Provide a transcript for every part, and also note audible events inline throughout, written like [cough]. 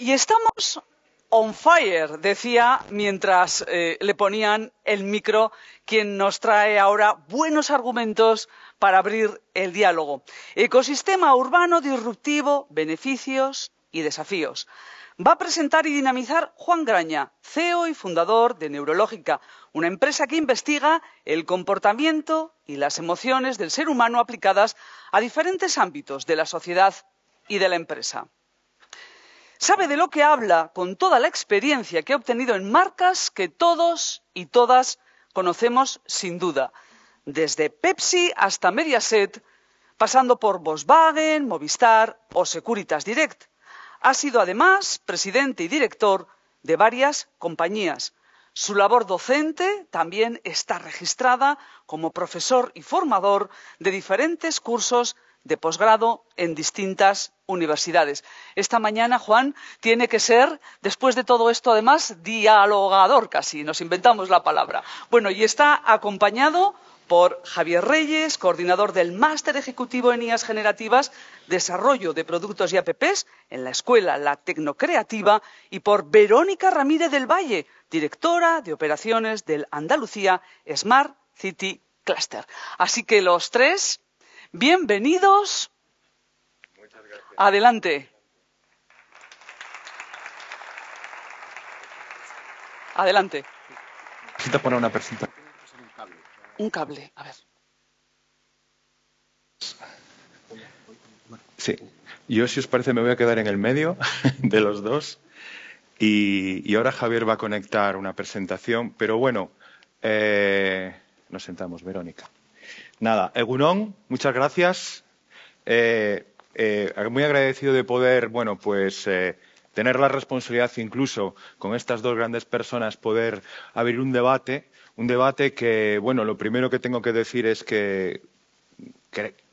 y estamos on fire, decía mientras eh, le ponían el micro quien nos trae ahora buenos argumentos para abrir el diálogo. Ecosistema urbano disruptivo, beneficios y desafíos. Va a presentar y dinamizar Juan Graña, CEO y fundador de Neurológica, una empresa que investiga el comportamiento y las emociones del ser humano aplicadas a diferentes ámbitos de la sociedad y de la empresa. Sabe de lo que habla con toda la experiencia que ha obtenido en marcas que todos y todas conocemos sin duda, desde Pepsi hasta Mediaset, pasando por Volkswagen, Movistar o Securitas Direct. Ha sido además presidente y director de varias compañías. Su labor docente también está registrada como profesor y formador de diferentes cursos de posgrado en distintas universidades. Esta mañana, Juan, tiene que ser, después de todo esto, además, dialogador casi, nos inventamos la palabra. Bueno, y está acompañado por Javier Reyes, coordinador del Máster Ejecutivo en IAS Generativas, Desarrollo de Productos y APPs en la Escuela La Tecnocreativa, y por Verónica Ramírez del Valle, directora de operaciones del Andalucía Smart City Cluster. Así que los tres Bienvenidos. Muchas gracias. Adelante. Adelante. Necesito poner una presentación. Un cable, a ver. Sí. Yo, si os parece, me voy a quedar en el medio [laughs] de los dos. Y, ahora Javier va a conectar una presentación. Pero bueno, eh, nos sentamos, Verónica. Nada, Egunon, muchas gracias. Eh, eh, muy agradecido de poder, bueno, pues eh, tener la responsabilidad incluso con estas dos grandes personas poder abrir un debate, un debate que, bueno, lo primero que tengo que decir es que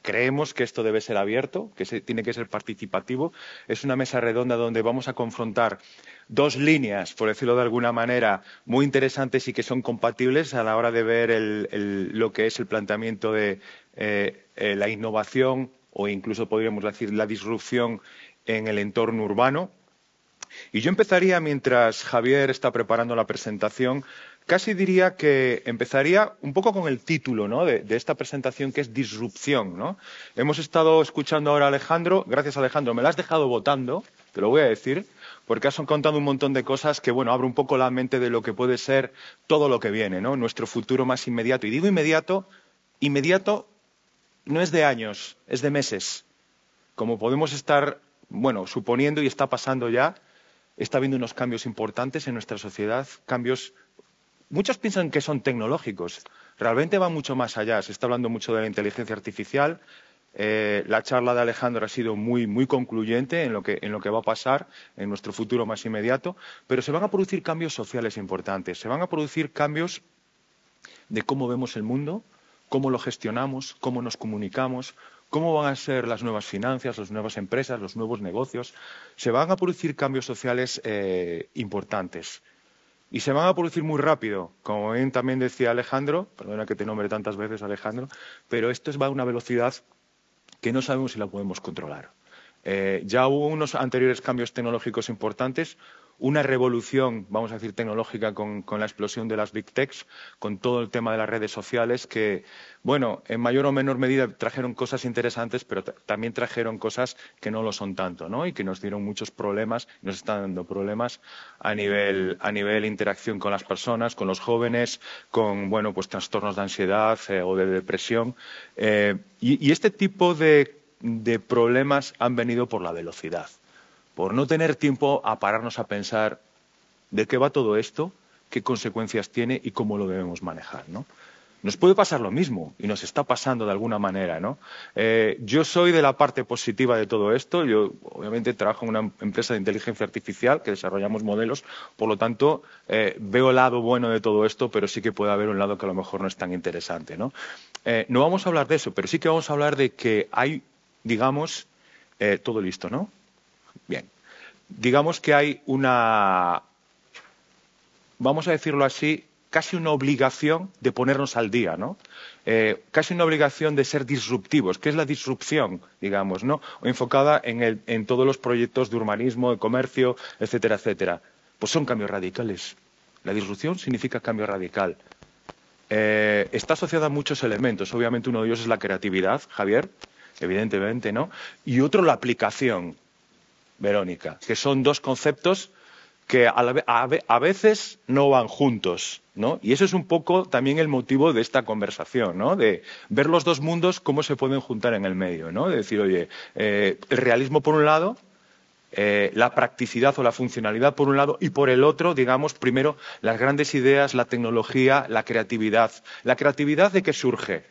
creemos que esto debe ser abierto, que tiene que ser participativo. Es una mesa redonda donde vamos a confrontar dos líneas, por decirlo de alguna manera, muy interesantes y que son compatibles a la hora de ver lo que es el planteamiento de eh, eh, la innovación o incluso podríamos decir la disrupción en el entorno urbano. Y yo empezaría, mientras Javier está preparando la presentación, casi diría que empezaría un poco con el título de, esta presentación, que es disrupción. Hemos estado escuchando ahora a Alejandro. Gracias, Alejandro. Me lo has dejado votando, te lo voy a decir porque has contado un montón de cosas que, bueno, abre un poco la mente de lo que puede ser todo lo que viene, ¿no? Nuestro futuro más inmediato. Y digo inmediato, inmediato no es de años, es de meses. Como podemos estar, bueno, suponiendo y está pasando ya, está habiendo unos cambios importantes en nuestra sociedad, cambios Muchos piensan que son tecnológicos. Realmente va mucho más allá. Se está hablando mucho de la inteligencia artificial, eh, la charla de Alejandro ha sido muy, muy concluyente en lo, que, en lo que va a pasar en nuestro futuro más inmediato, pero se van a producir cambios sociales importantes, se van a producir cambios de cómo vemos el mundo, cómo lo gestionamos, cómo nos comunicamos, cómo van a ser las nuevas finanzas, las nuevas empresas, los nuevos negocios. Se van a producir cambios sociales eh, importantes. Y se van a producir muy rápido, como bien también decía Alejandro, perdona que te nombre tantas veces Alejandro, pero esto va a una velocidad que no sabemos si la podemos controlar. Eh, ya hubo unos anteriores cambios tecnológicos importantes, una revolución, vamos a decir, tecnológica con, la explosión de las big techs, con todo el tema de las redes sociales, que, bueno, en mayor o menor medida trajeron cosas interesantes, pero también trajeron cosas que no lo son tanto, ¿no? Y que nos dieron muchos problemas, nos están dando problemas a nivel, a nivel interacción con las personas, con los jóvenes, con, bueno, pues trastornos de ansiedad eh, o de depresión. Eh, y, este tipo de problemas han venido por la velocidad por no tener tiempo a pararnos a pensar de qué va todo esto, qué consecuencias tiene y cómo lo debemos manejar, ¿no? Nos puede pasar lo mismo y nos está pasando de alguna manera, ¿no? Eh, yo soy de la parte positiva de todo esto. Yo, obviamente, trabajo en una empresa de inteligencia artificial que desarrollamos modelos. Por lo tanto, eh, veo el lado bueno de todo esto, pero sí que puede haber un lado que a lo mejor no es tan interesante, ¿no? Eh, no vamos a hablar de eso, pero sí que vamos a hablar de que hay, digamos, todo listo, ¿no? Bien, digamos que hay una, vamos a decirlo así, casi una obligación de ponernos al día, ¿no? Eh, casi una obligación de ser disruptivos. ¿Qué es la disrupción, digamos, no? Enfocada en, en todos los proyectos de urbanismo, de comercio, etcétera, etcétera. Pues son cambios radicales. La disrupción significa cambio radical. Eh, está asociada a muchos elementos. Obviamente uno de ellos es la creatividad, Javier, evidentemente, ¿no? Y otro la aplicación, Verónica, que son dos conceptos que a, veces no van juntos, ¿no? Y eso es un poco también el motivo de esta conversación, ¿no? De ver los dos mundos cómo se pueden juntar en el medio, ¿no? De decir, oye, eh, el realismo por un lado, eh, la practicidad o la funcionalidad por un lado y por el otro, digamos, primero las grandes ideas, la tecnología, la creatividad. ¿La creatividad de qué surge?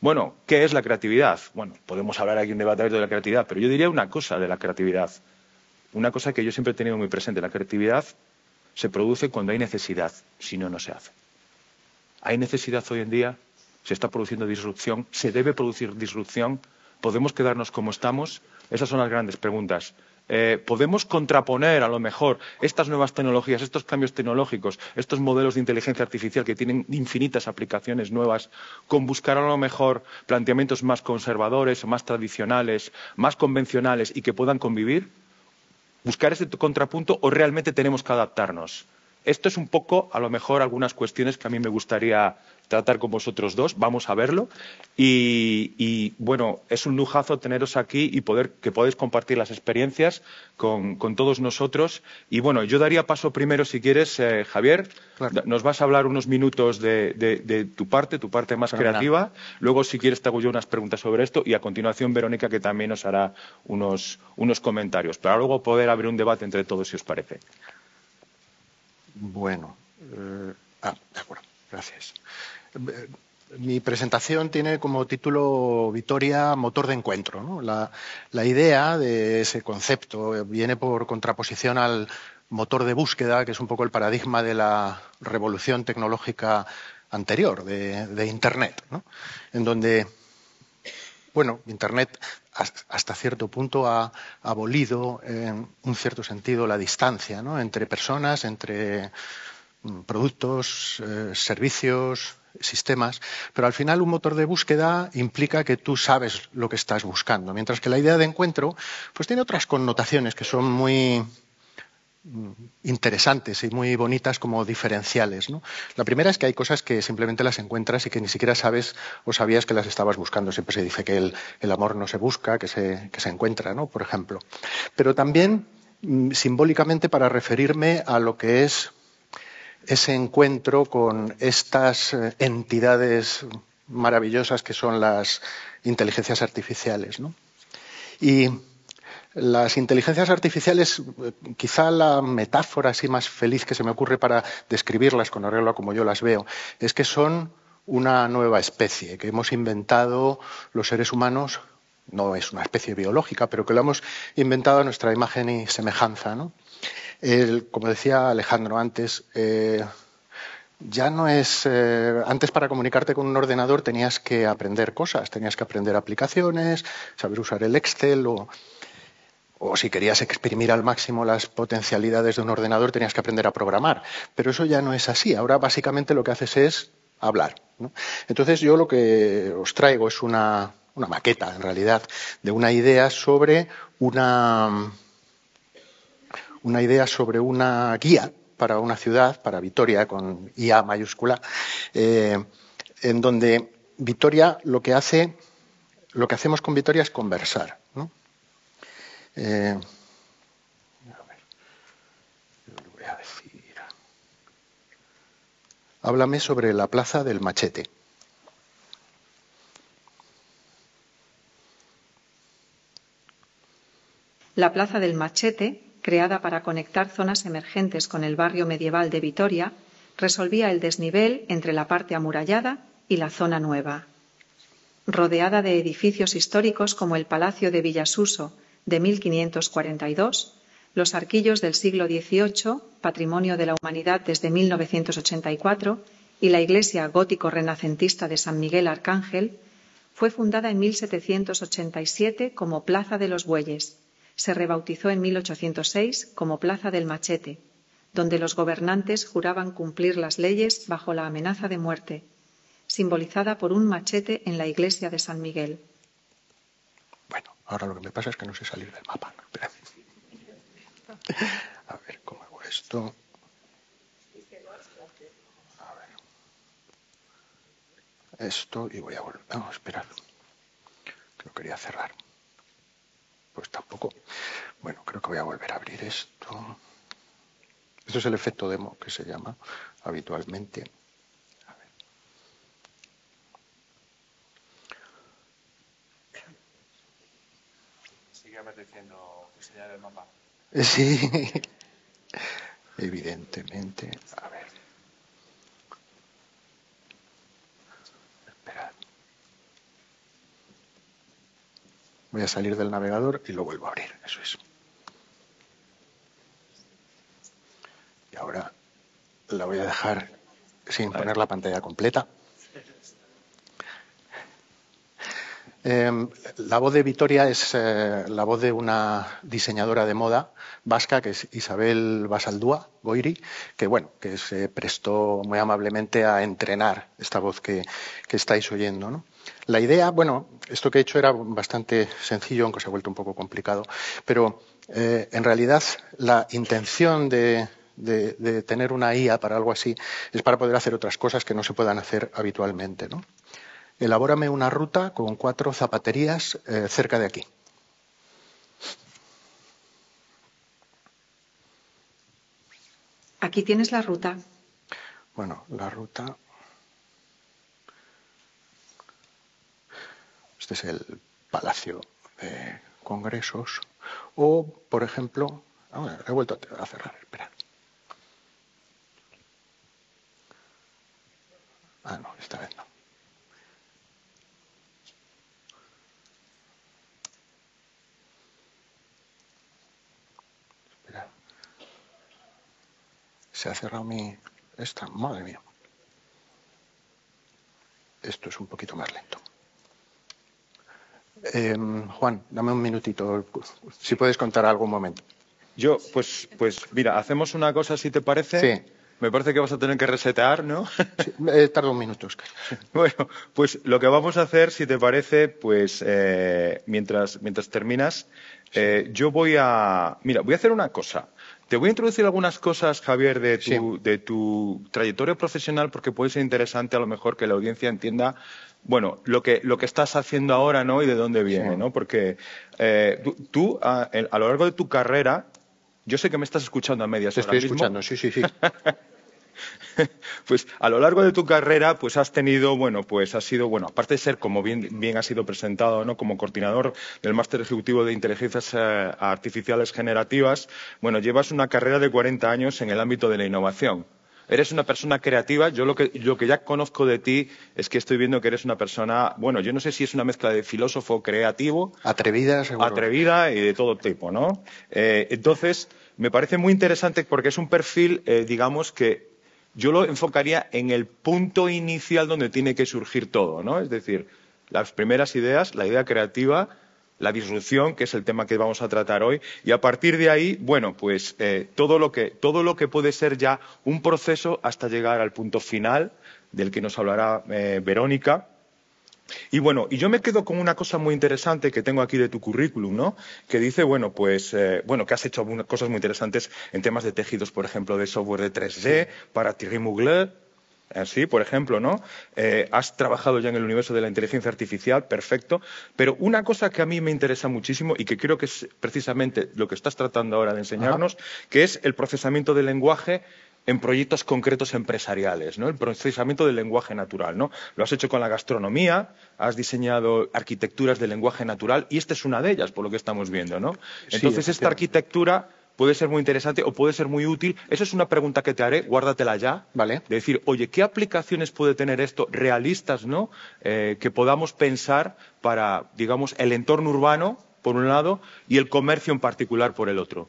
Bueno, ¿qué es la creatividad? Bueno, podemos hablar aquí un debate de la creatividad, pero yo diría una cosa de la creatividad una cosa que yo siempre he tenido muy presente, la creatividad se produce cuando hay necesidad, si no, no se hace. ¿Hay necesidad hoy en día? ¿Se está produciendo disrupción? ¿Se debe producir disrupción? ¿Podemos quedarnos como estamos? Esas son las grandes preguntas. Eh, ¿Podemos contraponer a lo mejor estas nuevas tecnologías, estos cambios tecnológicos, estos modelos de inteligencia artificial que tienen infinitas aplicaciones nuevas, con buscar a lo mejor planteamientos más conservadores, más tradicionales, más convencionales y que puedan convivir? Buscar ese contrapunto o realmente tenemos que adaptarnos. Esto es un poco, a lo mejor, algunas cuestiones que a mí me gustaría tratar con vosotros dos. Vamos a verlo. Y, bueno, es un lujazo teneros aquí y poder que podáis compartir las experiencias con, todos nosotros. Y bueno, yo daría paso primero, si quieres, eh, Javier. Nos vas a hablar unos minutos de, tu parte, tu parte más creativa. Luego, si quieres, te hago yo unas preguntas sobre esto. Y a continuación, Verónica, que también nos hará unos, comentarios. Para luego poder abrir un debate entre todos, si os parece. Bueno. Eh, ah, de acuerdo. Gracias. Mi presentación tiene como título Vitoria, motor de encuentro. La, idea de ese concepto viene por contraposición al motor de búsqueda, que es un poco el paradigma de la revolución tecnológica anterior, de, Internet, en donde, bueno, Internet hasta cierto punto ha abolido en un cierto sentido la distancia entre personas, entre mm, productos, eh, servicios, sistemas, pero al final un motor de búsqueda implica que tú sabes lo que estás buscando, mientras que la idea de encuentro pues tiene otras connotaciones que son muy mm, interesantes y muy bonitas como diferenciales. La primera es que hay cosas que simplemente las encuentras y que ni siquiera sabes o sabías que las estabas buscando. Siempre se dice que el, amor no se busca, que se, encuentra, por ejemplo. Pero también mm, simbólicamente para referirme a lo que es ese encuentro con estas eh, entidades maravillosas que son las inteligencias artificiales. Y las inteligencias artificiales, eh, quizá la metáfora así más feliz que se me ocurre para describirlas con arreglo a como yo las veo, es que son una nueva especie que hemos inventado los seres humanos, no es una especie biológica, pero que lo hemos inventado a nuestra imagen y semejanza. ¿no? Como decía Alejandro antes, eh, ya no es. Eh, antes para comunicarte con un ordenador tenías que aprender cosas, tenías que aprender aplicaciones, saber usar el Excel o, o si querías exprimir al máximo las potencialidades de un ordenador tenías que aprender a programar. Pero eso ya no es así. Ahora básicamente lo que haces es hablar. Entonces yo lo que os traigo es una, una maqueta, en realidad, de una idea sobre una una idea sobre una guía para una ciudad, para Vitoria, con IA mayúscula, eh, en donde Vitoria lo que hace, lo que hacemos con Vitoria es conversar. ¿no? Eh, voy a decir. Háblame sobre la plaza del machete. La plaza del machete creada para conectar zonas emergentes con el barrio medieval de Vitoria, resolvía el desnivel entre la parte amurallada y la zona nueva. Rodeada de edificios históricos como el Palacio de Villasuso de 1542, los arquillos del siglo XVIII, patrimonio de la humanidad desde 1984, y la iglesia gótico-renacentista de San Miguel Arcángel, fue fundada en 1787 como Plaza de los Bueyes se rebautizó en 1806 como Plaza del Machete, donde los gobernantes juraban cumplir las leyes bajo la amenaza de muerte, simbolizada por un machete en la iglesia de San Miguel. Bueno, ahora lo que me pasa es que no sé salir del mapa. A ver, ¿cómo hago esto? Esto y voy a volver. No, esperad. Que quería cerrar. Pues tampoco. Bueno, creo que voy a volver a abrir esto. Esto es el efecto demo que se llama habitualmente. A ver. Sigue apeteciendo enseñar el mapa. Sí, [laughs] evidentemente. A ver. Voy a salir del navegador y lo vuelvo a abrir. Eso es. Y ahora la voy a dejar sin poner la pantalla completa. Eh, la voz de Vitoria es eh, la voz de una diseñadora de moda vasca, que es Isabel Basaldúa Goiri, que bueno, que se prestó muy amablemente a entrenar esta voz que, que estáis oyendo. ¿no? La idea, bueno, esto que he hecho era bastante sencillo, aunque se ha vuelto un poco complicado, pero eh, en realidad la intención de, de, de, tener una IA para algo así es para poder hacer otras cosas que no se puedan hacer habitualmente. ¿no? Elabórame una ruta con cuatro zapaterías eh, cerca de aquí. Aquí tienes la ruta. Bueno, la ruta. Este es el Palacio de Congresos. O, por ejemplo, ah, he vuelto a cerrar, espera. Ah, no, esta vez no. Espera. Se ha cerrado mi... Esta, madre mía. Esto es un poquito más lento. Eh, Juan, dame un minutito. Si puedes contar algo un momento. Yo, pues, pues mira, hacemos una cosa si te parece. Sí. Me parece que vas a tener que resetear, ¿no? Sí, eh, tarda un minuto. Oscar. [laughs] Bueno, pues lo que vamos a hacer, si te parece, pues eh, mientras, mientras terminas, eh, yo voy a. Mira, voy a hacer una cosa. Te voy a introducir algunas cosas, Javier, de tu, Sí. de tu trayectoria profesional, porque puede ser interesante a lo mejor que la audiencia entienda, bueno, lo que, lo que estás haciendo ahora, ¿no? Y de dónde viene, Sí. ¿no? Porque eh, tú, tú, a, lo largo de tu carrera, yo sé que me estás escuchando a medias Te ahora estoy mismo. escuchando, sí, sí, sí. [laughs] [laughs] Pues a lo largo de tu carrera, pues has tenido, bueno, pues has sido, bueno, aparte de ser, como bien, bien ha sido presentado, ¿no? Como coordinador del Máster Ejecutivo de Inteligencias eh, Artificiales Generativas, bueno, llevas una carrera de 40 años en el ámbito de la innovación. Eres una persona creativa. Yo lo que, lo que ya conozco de ti es que estoy viendo que eres una persona, bueno, yo no sé si es una mezcla de filósofo creativo, Atrevida, seguro. atrevida y de todo tipo, ¿no? Eh, entonces, me parece muy interesante porque es un perfil, eh, digamos, que yo lo enfocaría en el punto inicial donde tiene que surgir todo, ¿no? Es decir, las primeras ideas, la idea creativa, la disrupción, que es el tema que vamos a tratar hoy, y a partir de ahí, bueno, pues eh, todo, lo que, todo lo que puede ser ya un proceso hasta llegar al punto final, del que nos hablará eh, Verónica, y bueno, y yo me quedo con una cosa muy interesante que tengo aquí de tu currículum, ¿no? Que dice, bueno, pues, eh, bueno, que has hecho algunas cosas muy interesantes en temas de tejidos, por ejemplo, de software de 3D, para Thierry Mugler, así, por ejemplo, ¿no? Eh, has trabajado ya en el universo de la inteligencia artificial, perfecto. Pero una cosa que a mí me interesa muchísimo y que creo que es precisamente lo que estás tratando ahora de enseñarnos, que es el procesamiento del lenguaje en proyectos concretos empresariales, ¿no? El procesamiento del lenguaje natural, ¿no? Lo has hecho con la gastronomía, has diseñado arquitecturas de lenguaje natural y esta es una de ellas, por lo que estamos viendo, ¿no? Sí, Entonces, esta arquitectura puede ser muy interesante o puede ser muy útil. Esa es una pregunta que te haré, guárdatela ya. Vale. De decir, oye, ¿qué aplicaciones puede tener esto realistas, ¿no? Eh, que podamos pensar para, digamos, el entorno urbano, por un lado, y el comercio en particular por el otro.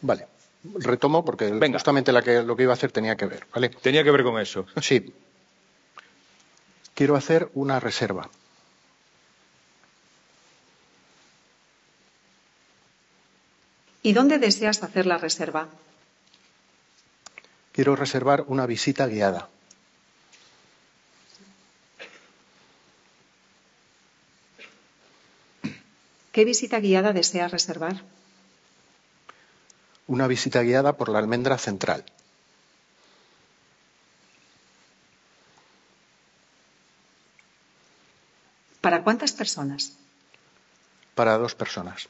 Vale. Retomo porque Venga. justamente la que, lo que iba a hacer tenía que ver. ¿vale? Tenía que ver con eso. Sí. Quiero hacer una reserva. ¿Y dónde deseas hacer la reserva? quiero reservar una visita guiada. ¿Qué visita guiada deseas reservar? Una visita guiada por la almendra central. ¿Para cuántas personas? Para dos personas.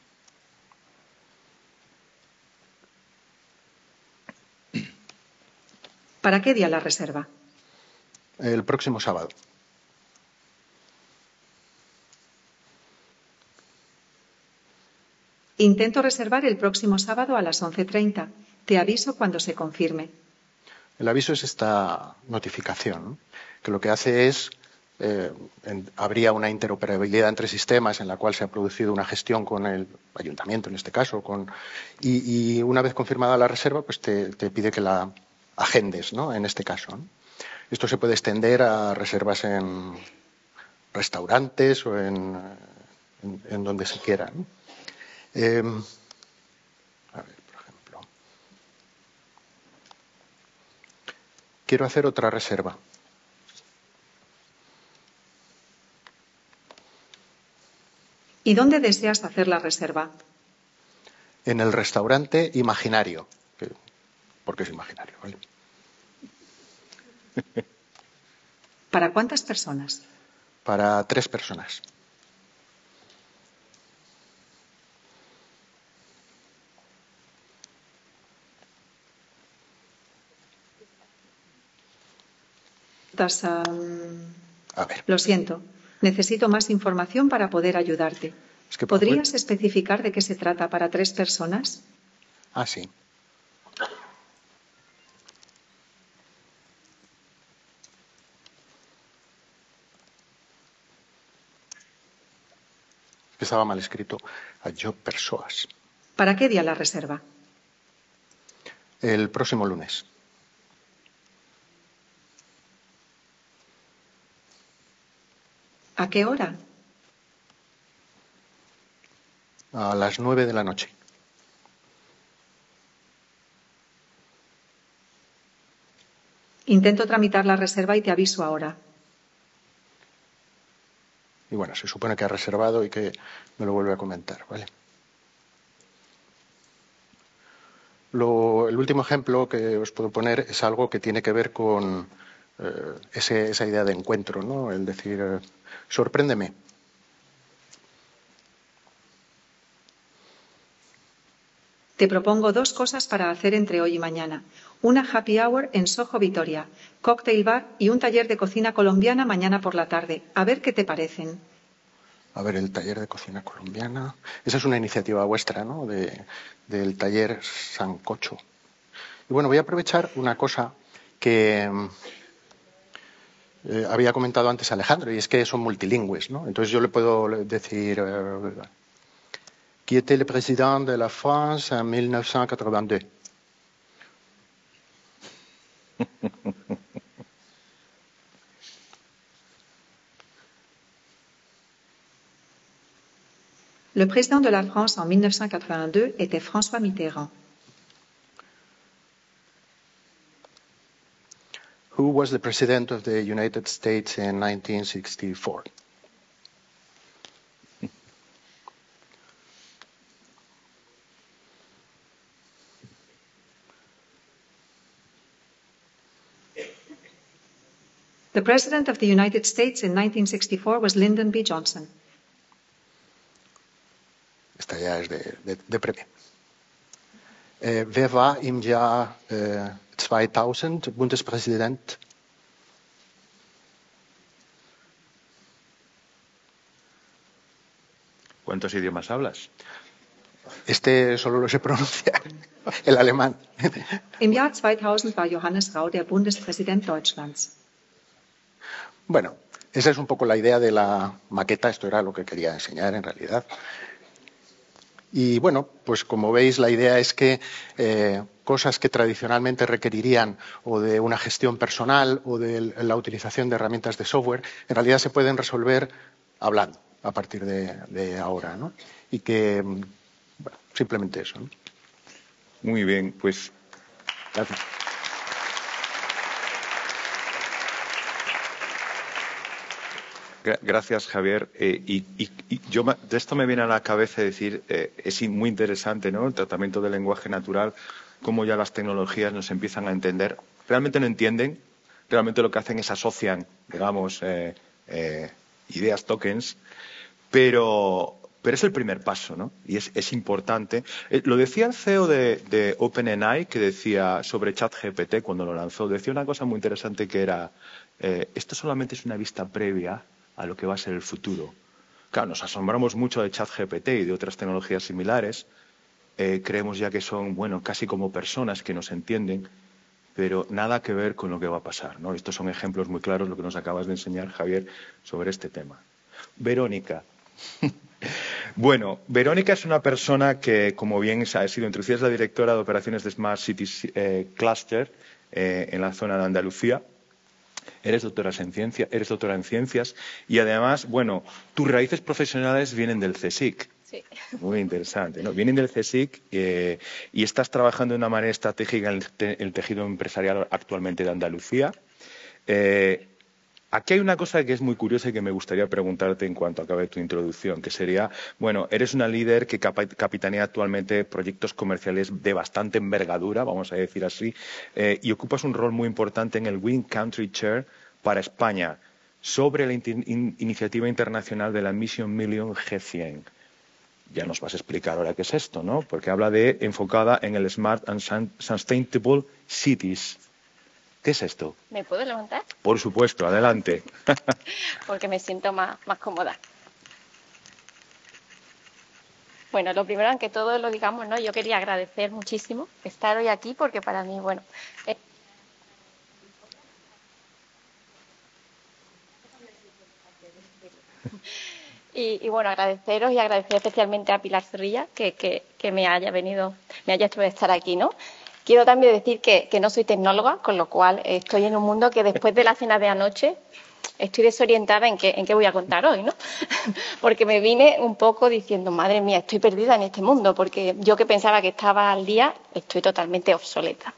¿Para qué día la reserva? El próximo sábado. Intento reservar el próximo sábado a las 11.30. Te aviso cuando se confirme. El aviso es esta notificación, que lo que hace es eh, habría una interoperabilidad entre sistemas en la cual se ha producido una gestión con el ayuntamiento, en este caso, con, y, una vez confirmada la reserva, pues te, pide que la agendes, ¿no? En este caso. Esto se puede extender a reservas en restaurantes o en, en, donde se quiera. Em, a ver, por ejemplo. Quiero hacer otra reserva. ¿Y dónde deseas hacer la reserva? En el restaurante imaginario, porque es imaginario. ¿vale? ¿Para cuántas personas? Para tres personas. A ver. Lo siento. Necesito más información para poder ayudarte. ¿Podrías especificar de qué se trata para tres personas? Ah, sí. Estaba mal escrito a yo personas. ¿Para qué día la reserva? El próximo lunes. ¿A qué hora? A las nueve de la noche. Intento tramitar la reserva y te aviso ahora. Y bueno, se supone que ha reservado y que me lo vuelve a comentar, ¿vale? el último ejemplo que os puedo poner es algo que tiene que ver con eh, esa idea de encuentro, ¿no? El decir, eh, sorpréndeme. Te propongo dos cosas para hacer entre hoy y mañana. Una happy hour en Soho Vitoria, cocktail bar y un taller de cocina colombiana mañana por la tarde. A ver qué te parecen. A ver, el taller de cocina colombiana. Esa es una iniciativa vuestra, ¿no? del taller Sancocho. Y bueno, voy a aprovechar una cosa que, eh, había comentado antes Alejandro, y es que son multilingües, ¿no? Entonces yo le puedo decir, eh, qui était le président de la France en 1982 Le président de la France en 1982 était François Mitterrand. Who was the President of the United States in 1964? The President of the United States in 1964 was Lyndon B. Johnson. Esta ya es de, de, de premio. Eh, wer war im Jahr eh, 2000 Bundespräsident. ¿Cuántos idiomas hablas? Este solo lo sé pronunciar, [laughs] el alemán. Im Jahr 2000 war Johannes Rau der Bundespräsident Deutschlands. Bueno, esa es un poco la idea de la maqueta, esto era lo que quería enseñar en realidad. Y bueno, pues como veis, la idea es que eh, cosas que tradicionalmente requerirían o de una gestión personal o de la utilización de herramientas de software, en realidad se pueden resolver hablando a partir de, ahora, ¿no? Y que simplemente eso. Muy bien, pues gracias. Gracias, Javier. Eh, y, yo de esto me viene a la cabeza decir, eh, es muy interesante, ¿no? El tratamiento del lenguaje natural, cómo ya las tecnologías nos empiezan a entender. Realmente no entienden, realmente lo que hacen es asocian, digamos, eh, ideas, tokens, pero, pero es el primer paso, ¿no? Y es, importante. lo decía el CEO de, de OpenAI, que decía sobre ChatGPT cuando lo lanzó, decía una cosa muy interesante que era, esto solamente es una vista previa a lo que va a ser el futuro. Claro, nos asombramos mucho de ChatGPT y de otras tecnologías similares. Eh, creemos ya que son, bueno, casi como personas que nos entienden, pero nada que ver con lo que va a pasar. ¿no? Estos son ejemplos muy claros, lo que nos acabas de enseñar, Javier, sobre este tema. Verónica. [laughs] bueno, Verónica es una persona que, como bien ha sido introducida, es la directora de operaciones de Smart Cities eh, Cluster eh, en la zona de Andalucía eres doctora en, ciencia, eres doctora en ciencias y además, bueno, tus raíces profesionales vienen del CSIC. Sí. Muy interesante. ¿no? Vienen del CSIC eh, y estás trabajando de una manera estratégica en el, tejido empresarial actualmente de Andalucía. Eh, Aquí hay una cosa que es muy curiosa y que me gustaría preguntarte en cuanto acabe tu introducción, que sería, bueno, eres una líder que capitanea actualmente proyectos comerciales de bastante envergadura, vamos a decir así, eh, y ocupas un rol muy importante en el Win Country Chair para España sobre la iniciativa internacional de la Mission Million G100. Ya nos vas a explicar ahora qué es esto, ¿no? Porque habla de enfocada en el Smart and Sustainable Cities. ¿Qué es esto? ¿Me puedo levantar? Por supuesto, adelante. [laughs] Porque me siento más, más cómoda. Bueno, lo primero, aunque todo lo digamos, ¿no? Yo quería agradecer muchísimo estar hoy aquí porque para mí, bueno, [laughs] Y, bueno, agradeceros y agradecer especialmente a Pilar Zorrilla que, que, que, me haya venido, me haya hecho estar aquí, ¿no? Quiero también decir que, no soy tecnóloga, con lo cual estoy en un mundo que después de la cena de anoche estoy desorientada en qué, voy a contar hoy, ¿no? [laughs] porque me vine un poco diciendo, madre mía, estoy perdida en este mundo, porque yo que pensaba que estaba al día, estoy totalmente obsoleta.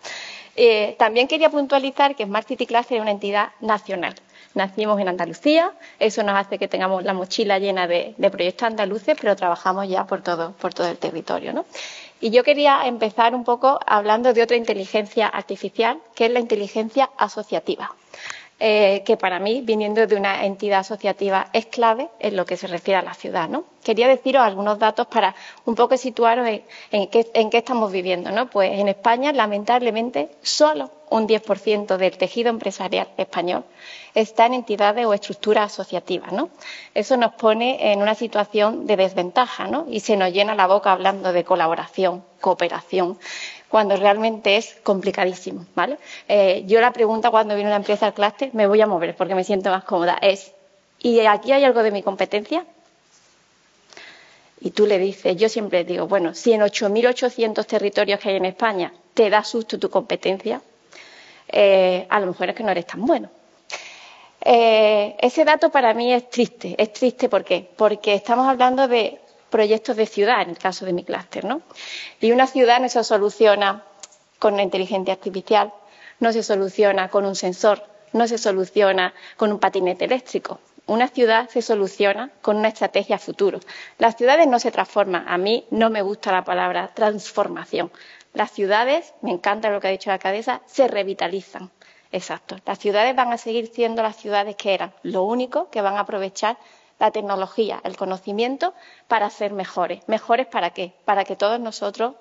Eh, también quería puntualizar que Smart City Cluster es una entidad nacional. Nacimos en Andalucía, eso nos hace que tengamos la mochila llena de, de proyectos andaluces, pero trabajamos ya por todo, por todo el territorio. ¿no? Y yo quería empezar un poco hablando de otra inteligencia artificial, que es la inteligencia asociativa. Eh, que para mí, viniendo de una entidad asociativa, es clave en lo que se refiere a la ciudad. ¿no? Quería deciros algunos datos para un poco situaros en, qué, estamos viviendo. ¿no? Pues en España, lamentablemente, solo un 10% del tejido empresarial español está en entidades o estructuras asociativas. ¿no? Eso nos pone en una situación de desventaja ¿no? y se nos llena la boca hablando de colaboración, cooperación cuando realmente es complicadísimo, ¿vale? Eh, yo la pregunta cuando viene una empresa al clúster, me voy a mover porque me siento más cómoda, es, ¿y aquí hay algo de mi competencia? Y tú le dices, yo siempre digo, bueno, si en 8.800 territorios que hay en España te da susto tu competencia, eh, a lo mejor es que no eres tan bueno. Eh, ese dato para mí es triste. Es triste porque estamos hablando de proyectos de ciudad, en el caso de mi clúster, ¿no? Y una ciudad no se soluciona con una inteligencia artificial, no se soluciona con un sensor, no se soluciona con un patinete eléctrico. Una ciudad se soluciona con una estrategia futuro. Las ciudades no se transforman. A mí no me gusta la palabra transformación. Las ciudades, me encanta lo que ha dicho la cabeza, se revitalizan. Exacto. Las ciudades van a seguir siendo las ciudades que eran. Lo único que van a aprovechar la tecnología, el conocimiento para ser mejores. ¿Mejores para qué? Para que todos nosotros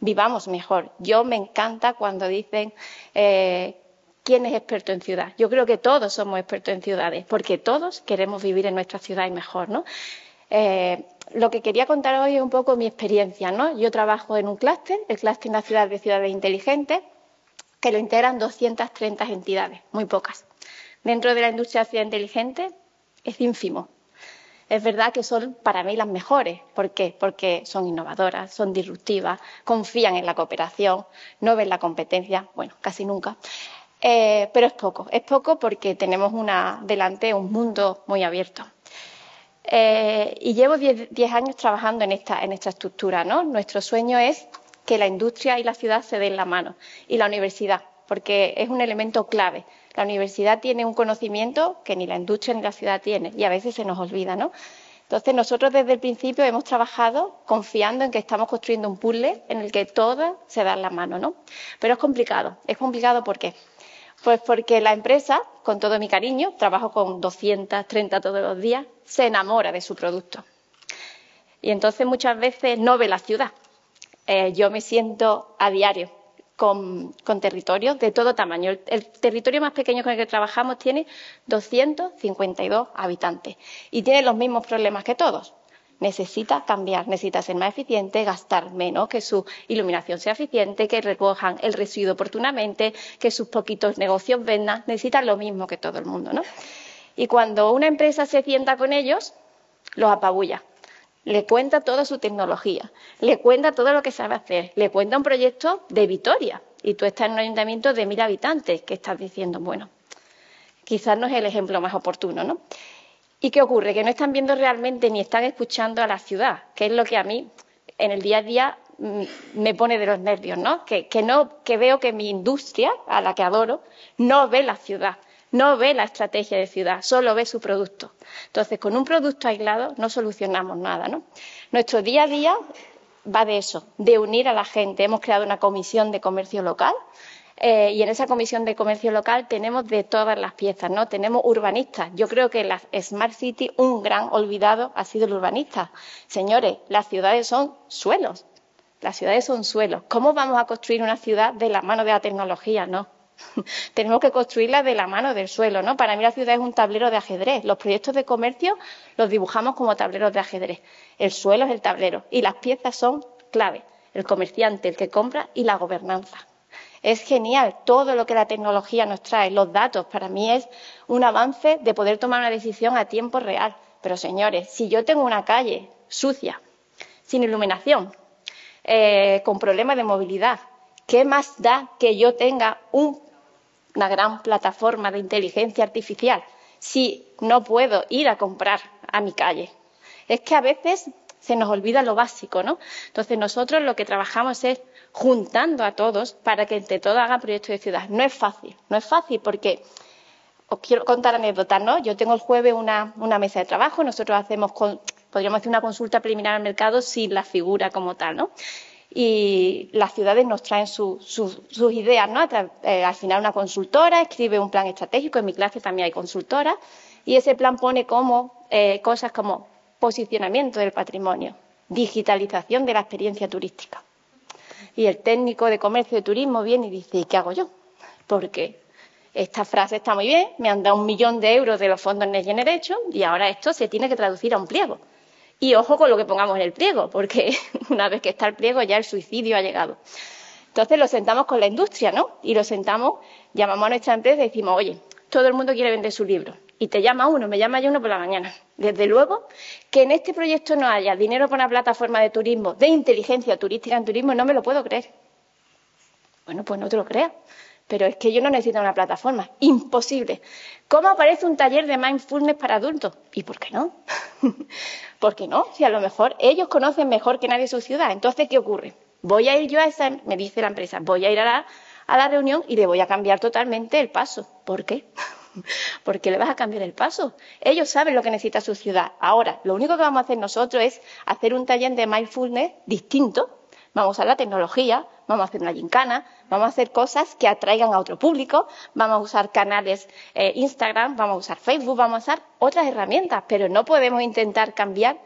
vivamos mejor. Yo me encanta cuando dicen eh, quién es experto en ciudad. Yo creo que todos somos expertos en ciudades, porque todos queremos vivir en nuestra ciudad y mejor, ¿no? Eh, lo que quería contar hoy es un poco mi experiencia, ¿no? Yo trabajo en un clúster, el clúster nacional de ciudades inteligentes, que lo integran 230 entidades, muy pocas. Dentro de la industria inteligente es ínfimo, es verdad que son para mí las mejores. ¿Por qué? Porque son innovadoras, son disruptivas, confían en la cooperación, no ven la competencia, bueno, casi nunca. Eh, pero es poco, es poco porque tenemos una, delante un mundo muy abierto. Eh, y llevo diez años trabajando en esta, en esta estructura. ¿no? Nuestro sueño es que la industria y la ciudad se den la mano y la universidad porque es un elemento clave. La universidad tiene un conocimiento que ni la industria ni la ciudad tiene y a veces se nos olvida, ¿no? Entonces, nosotros desde el principio hemos trabajado confiando en que estamos construyendo un puzzle en el que todas se dan la mano, ¿no? Pero es complicado. Es complicado ¿por qué? Pues porque la empresa, con todo mi cariño, trabajo con 230 todos los días, se enamora de su producto. Y entonces muchas veces no ve la ciudad. Eh, yo me siento a diario con, territorios de todo tamaño. El, territorio más pequeño con el que trabajamos tiene 252 habitantes y tiene los mismos problemas que todos. Necesita cambiar, necesita ser más eficiente, gastar menos, que su iluminación sea eficiente, que recojan el residuo oportunamente, que sus poquitos negocios vendan. Necesita lo mismo que todo el mundo, ¿no? Y cuando una empresa se sienta con ellos, los apabulla le cuenta toda su tecnología, le cuenta todo lo que sabe hacer, le cuenta un proyecto de Vitoria y tú estás en un ayuntamiento de mil habitantes que estás diciendo, bueno, quizás no es el ejemplo más oportuno, ¿no? ¿Y qué ocurre? Que no están viendo realmente ni están escuchando a la ciudad, que es lo que a mí en el día a día mm, me pone de los nervios, ¿no? Que, no, que veo que mi industria, a la que adoro, no ve la ciudad no ve la estrategia de ciudad, solo ve su producto. Entonces, con un producto aislado no solucionamos nada, ¿no? Nuestro día a día va de eso, de unir a la gente. Hemos creado una comisión de comercio local eh, y en esa comisión de comercio local tenemos de todas las piezas, ¿no? Tenemos urbanistas. Yo creo que en la Smart City un gran olvidado ha sido el urbanista. Señores, las ciudades son suelos. Las ciudades son suelos. ¿Cómo vamos a construir una ciudad de la mano de la tecnología? No. [laughs] Tenemos que construirla de la mano del suelo, ¿no? Para mí la ciudad es un tablero de ajedrez. Los proyectos de comercio los dibujamos como tableros de ajedrez. El suelo es el tablero y las piezas son clave. El comerciante, el que compra y la gobernanza. Es genial todo lo que la tecnología nos trae, los datos. Para mí es un avance de poder tomar una decisión a tiempo real. Pero señores, si yo tengo una calle sucia, sin iluminación, eh, con problemas de movilidad, ¿qué más da que yo tenga un una gran plataforma de inteligencia artificial si no puedo ir a comprar a mi calle? Es que a veces se nos olvida lo básico, ¿no? Entonces nosotros lo que trabajamos es juntando a todos para que entre todos hagan proyectos de ciudad. No es fácil, no es fácil porque os quiero contar anécdotas, ¿no? Yo tengo el jueves una, mesa de trabajo, nosotros hacemos, podríamos hacer una consulta preliminar al mercado sin la figura como tal, ¿no? Y las ciudades nos traen sus ideas, ¿no? Eh, al final una consultora escribe un plan estratégico, en mi clase también hay consultoras, y ese plan pone como eh, cosas como posicionamiento del patrimonio, digitalización de la experiencia turística. Y el técnico de comercio de turismo viene y dice, ¿y qué hago yo? Porque esta frase está muy bien, me han dado un millón de euros de los fondos Next Generation y ahora esto se tiene que traducir a un pliego. Y ojo con lo que pongamos en el pliego, porque [laughs] una vez que está el pliego ya el suicidio ha llegado. Entonces lo sentamos con la industria, ¿no? Y lo sentamos, llamamos a nuestra empresa y decimos, oye, todo el mundo quiere vender su libro. Y te llama uno, me llama yo uno por la mañana. Desde luego que en este proyecto no haya dinero para una plataforma de turismo, de inteligencia turística en turismo, no me lo puedo creer. Bueno, pues no te lo creas. Pero es que yo no necesito una plataforma. Imposible. ¿Cómo aparece un taller de mindfulness para adultos? ¿Y por qué no? [laughs] ¿Por qué no? Si a lo mejor ellos conocen mejor que nadie su ciudad. Entonces, ¿qué ocurre? Voy a ir yo a esa, me dice la empresa, voy a ir a la, a la reunión y le voy a cambiar totalmente el paso. ¿Por qué? [laughs] ¿Por qué le vas a cambiar el paso? Ellos saben lo que necesita su ciudad. Ahora, lo único que vamos a hacer nosotros es hacer un taller de mindfulness distinto. Vamos a usar la tecnología, vamos a hacer una gincana, vamos a hacer cosas que atraigan a otro público, vamos a usar canales eh, Instagram, vamos a usar Facebook, vamos a usar otras herramientas, pero no podemos intentar cambiar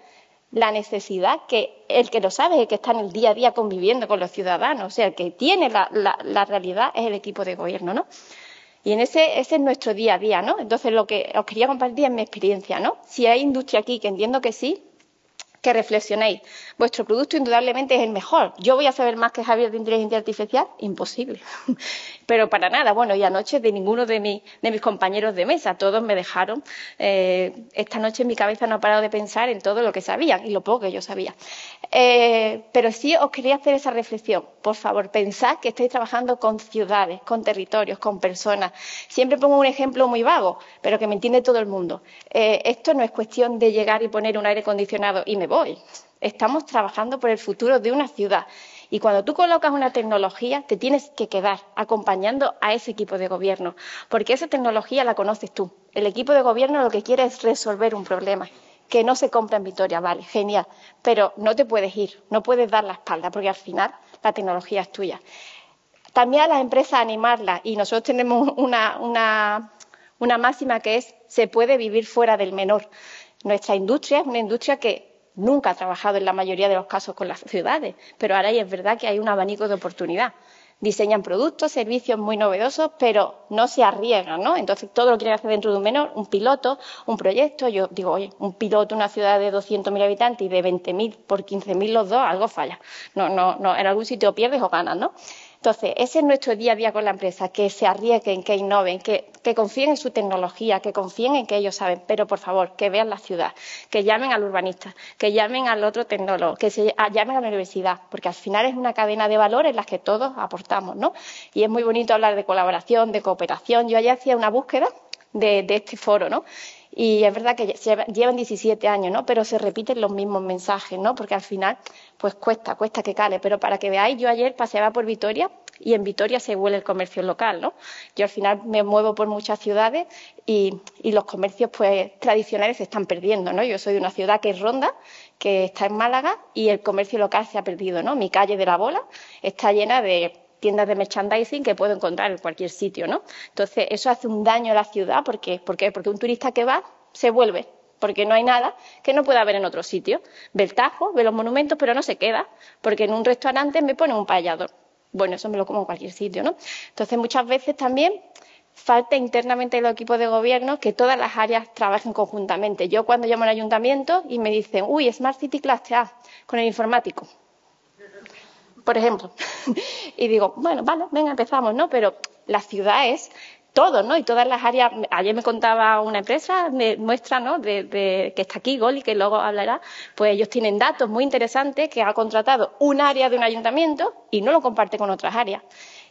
la necesidad que el que lo sabe es el que está en el día a día conviviendo con los ciudadanos, o sea, el que tiene la, realidad es el equipo de gobierno, ¿no? Y en ese, ese es nuestro día a día, ¿no? Entonces, lo que os quería compartir es mi experiencia, ¿no? Si hay industria aquí, que entiendo que sí, que reflexionéis. Vuestro producto indudablemente es el mejor. ¿Yo voy a saber más que Javier de inteligencia artificial? Imposible. [laughs] Pero para nada. Bueno, y anoche de ninguno de, de mis compañeros de mesa. Todos me dejaron. Eh, esta noche en mi cabeza no ha parado de pensar en todo lo que sabían y lo poco que yo sabía. Eh, pero sí os quería hacer esa reflexión. Por favor, pensad que estáis trabajando con ciudades, con territorios, con personas. Siempre pongo un ejemplo muy vago, pero que me entiende todo el mundo. Eh, esto no es cuestión de llegar y poner un aire acondicionado y me voy. Estamos trabajando por el futuro de una ciudad Y cuando tú colocas una tecnología, te tienes que quedar acompañando a ese equipo de gobierno, porque esa tecnología la conoces tú. El equipo de gobierno lo que quiere es resolver un problema que no se compra en Vitoria, vale, genial, pero no te puedes ir, no puedes dar la espalda, porque al final la tecnología es tuya. También a las empresas animarlas, y nosotros tenemos una, una, una máxima que es se puede vivir fuera del menor. Nuestra industria es una industria que nunca ha trabajado en la mayoría de los casos con las ciudades, pero ahora es verdad que hay un abanico de oportunidad. Diseñan productos, servicios muy novedosos, pero no se arriesgan, ¿no? Entonces todo lo quieren hacer dentro de un menor, un piloto, un proyecto. Yo digo, oye, un piloto, una ciudad de 200.000 habitantes y de 20.000 por 15.000 los dos, algo falla. No, no, no, en algún sitio pierdes o ganas, ¿no? Entonces, ese es nuestro día a día con la empresa, que se arriesguen, que innoven, que, confíen en su tecnología, que confíen en que ellos saben, pero por favor, que vean la ciudad, que llamen al urbanista, que llamen al otro tecnólogo, que se llamen a la universidad, porque al final es una cadena de valor en la que todos aportamos, ¿no? Y es muy bonito hablar de colaboración, de cooperación. Yo ayer hacía una búsqueda de, de este foro, ¿no? Y es verdad que llevan 17 años, ¿no? Pero se repiten los mismos mensajes, ¿no? Porque al final, pues cuesta, cuesta que cale. Pero para que veáis, yo ayer paseaba por Vitoria y en Vitoria se huele el comercio local, ¿no? Yo al final me muevo por muchas ciudades y, los comercios, pues, tradicionales se están perdiendo, ¿no? Yo soy de una ciudad que es Ronda, que está en Málaga y el comercio local se ha perdido, ¿no? Mi calle de la Bola está llena de tiendas de merchandising que puedo encontrar en cualquier sitio, ¿no? Entonces, eso hace un daño a la ciudad, ¿por qué? Porque un turista que va se vuelve, porque no hay nada que no pueda ver en otro sitio. Ve el Tajo, ve los monumentos, pero no se queda, porque en un restaurante me pone un payador. Bueno, eso me lo como en cualquier sitio, ¿no? Entonces, muchas veces también falta internamente en los equipos de gobierno que todas las áreas trabajen conjuntamente. Yo cuando llamo al ayuntamiento y me dicen, uy, Smart City Cluster A, con el informático, por ejemplo. [laughs] y digo, bueno, vale, venga, empezamos, ¿no? Pero la ciudad es todo, ¿no? Y todas las áreas. Ayer me contaba una empresa nuestra, ¿no? De, que está aquí, Goli, que luego hablará. Pues ellos tienen datos muy interesantes que ha contratado un área de un ayuntamiento y no lo comparte con otras áreas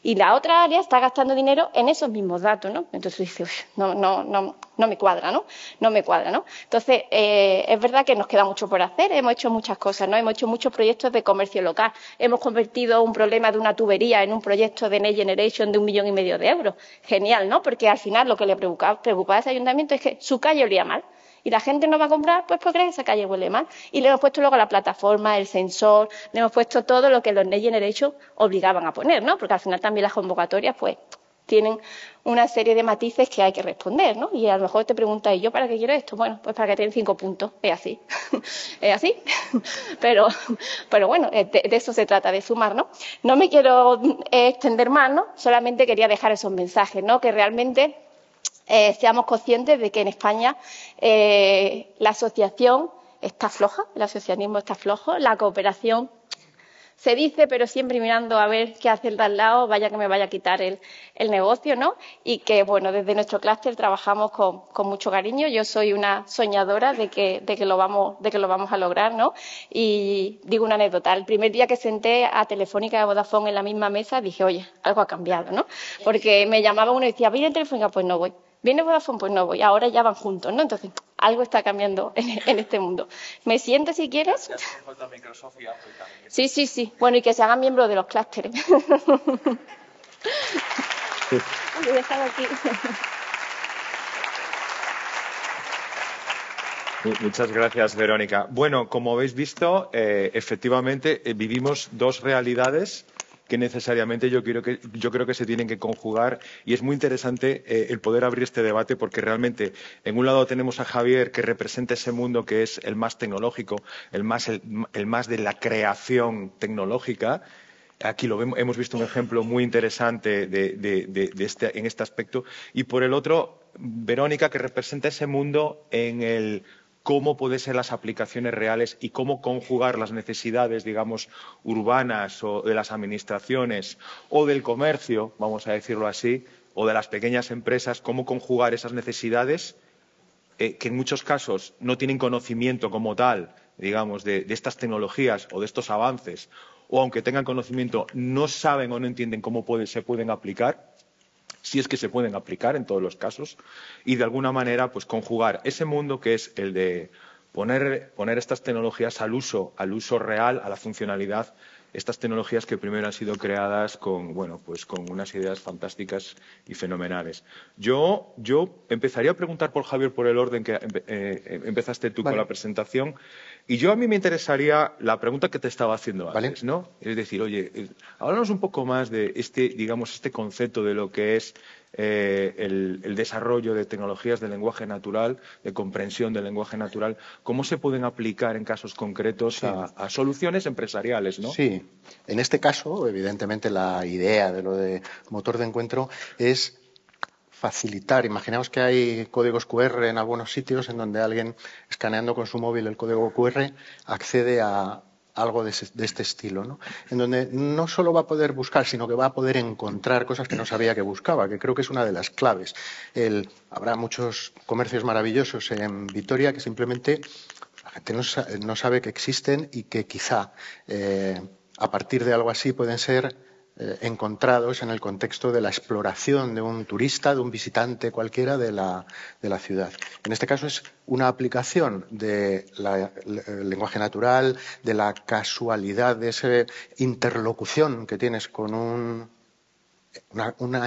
y la otra área está gastando dinero en esos mismos datos, ¿no? Entonces dice, no, no, no, no me cuadra, ¿no? No me cuadra, ¿no? Entonces, eh, es verdad que nos queda mucho por hacer, hemos hecho muchas cosas, ¿no? Hemos hecho muchos proyectos de comercio local, hemos convertido un problema de una tubería en un proyecto de Next Generation de un millón y medio de euros. Genial, ¿no? Porque al final lo que le preocupaba, preocupaba a ese ayuntamiento es que su calle olía mal y la gente no va a comprar pues porque esa calle huele mal. Y le hemos puesto luego la plataforma, el sensor, le hemos puesto todo lo que los Next Generation obligaban a poner, ¿no? Porque al final también las convocatorias pues tienen una serie de matices que hay que responder, ¿no? Y a lo mejor te preguntas, ¿y yo para qué quiero esto? Bueno, pues para que tengan cinco puntos. Es así. [laughs] es así. [laughs] pero, pero bueno, de, de, eso se trata, de sumar, ¿no? No me quiero eh, extender más, ¿no? Solamente quería dejar esos mensajes, ¿no? Que realmente eh, seamos conscientes de que en España eh, la asociación está floja, el asociacionismo está flojo, la cooperación se dice, pero siempre mirando a ver qué hace el de al lado, vaya que me vaya a quitar el, el negocio, ¿no? Y que, bueno, desde nuestro clúster trabajamos con, con, mucho cariño. Yo soy una soñadora de que, de, que lo vamos, de que lo vamos a lograr, ¿no? Y digo una anécdota. El primer día que senté a Telefónica y a Vodafone en la misma mesa, dije, oye, algo ha cambiado, ¿no? Porque me llamaba uno y decía, ¿viene Telefónica? Pues no voy. ¿Viene Vodafone? Pues no voy. Ahora ya van juntos, ¿no? Entonces, algo está cambiando [laughs] en, este mundo. ¿Me sientes si quieres? Sí, sí, sí. Bueno, y que se hagan miembros de los clústeres. [laughs] Muchas gracias, Verónica. Bueno, como habéis visto, eh, efectivamente eh, vivimos dos realidades que necesariamente yo, que, yo creo que se tienen que conjugar y es muy interesante eh, el poder abrir este debate porque realmente en un lado tenemos a Javier que representa ese mundo que es el más tecnológico, el más, el, más de la creación tecnológica Aquí lo vemos, hemos visto un ejemplo muy interesante de, este, en este aspecto. Y por el otro, Verónica, que representa ese mundo en el cómo pueden ser las aplicaciones reales y cómo conjugar las necesidades, digamos, urbanas o de las administraciones o del comercio, vamos a decirlo así, o de las pequeñas empresas, cómo conjugar esas necesidades eh, que en muchos casos no tienen conocimiento como tal, digamos, de, estas tecnologías o de estos avances, o aunque tengan conocimiento, no saben o no entienden cómo se pueden aplicar si es que se pueden aplicar en todos los casos, y de alguna manera pues conjugar ese mundo que es el de poner, poner estas tecnologías al uso, al uso real, a la funcionalidad estas tecnologías que primero han sido creadas con, bueno, pues con unas ideas fantásticas y fenomenales. Yo, yo empezaría a preguntar por Javier por el orden que eh, empezaste tú con la presentación. Y yo a mí me interesaría la pregunta que te estaba haciendo antes, ¿no? Es decir, oye, eh, háblanos un poco más de este, digamos, este concepto de lo que es eh, el, desarrollo de tecnologías de lenguaje natural, de comprensión del lenguaje natural, cómo se pueden aplicar en casos concretos a, soluciones empresariales, ¿no? Sí. En este caso, evidentemente, la idea de lo de motor de encuentro es facilitar. Imaginemos que hay códigos QR en algunos sitios en donde alguien escaneando con su móvil el código QR accede a algo de, este estilo, ¿no? En donde no solo va a poder buscar, sino que va a poder encontrar cosas que no sabía que buscaba, que creo que es una de las claves. habrá muchos comercios maravillosos en Vitoria que simplemente la gente no, sabe que existen y que quizá eh, a partir de algo así pueden ser eh, encontrados en el contexto de la exploración de un turista, de un visitante cualquiera de la, ciudad. En este caso es una aplicación del lenguaje natural, de la casualidad, de esa interlocución que tienes con una,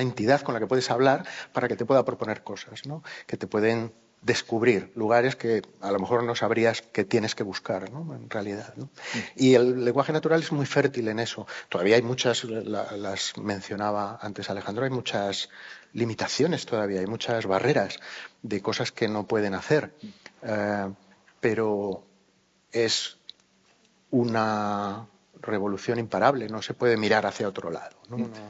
entidad con la que puedes hablar para que te pueda proponer cosas, ¿no? que te pueden descubrir lugares que a lo mejor no sabrías que tienes que buscar, ¿no? en realidad. ¿no? Y el lenguaje natural es muy fértil en eso. Todavía hay muchas, las mencionaba antes Alejandro, hay muchas limitaciones todavía, hay muchas barreras de cosas que no pueden hacer. Eh, pero es una revolución imparable, no se puede mirar hacia otro lado.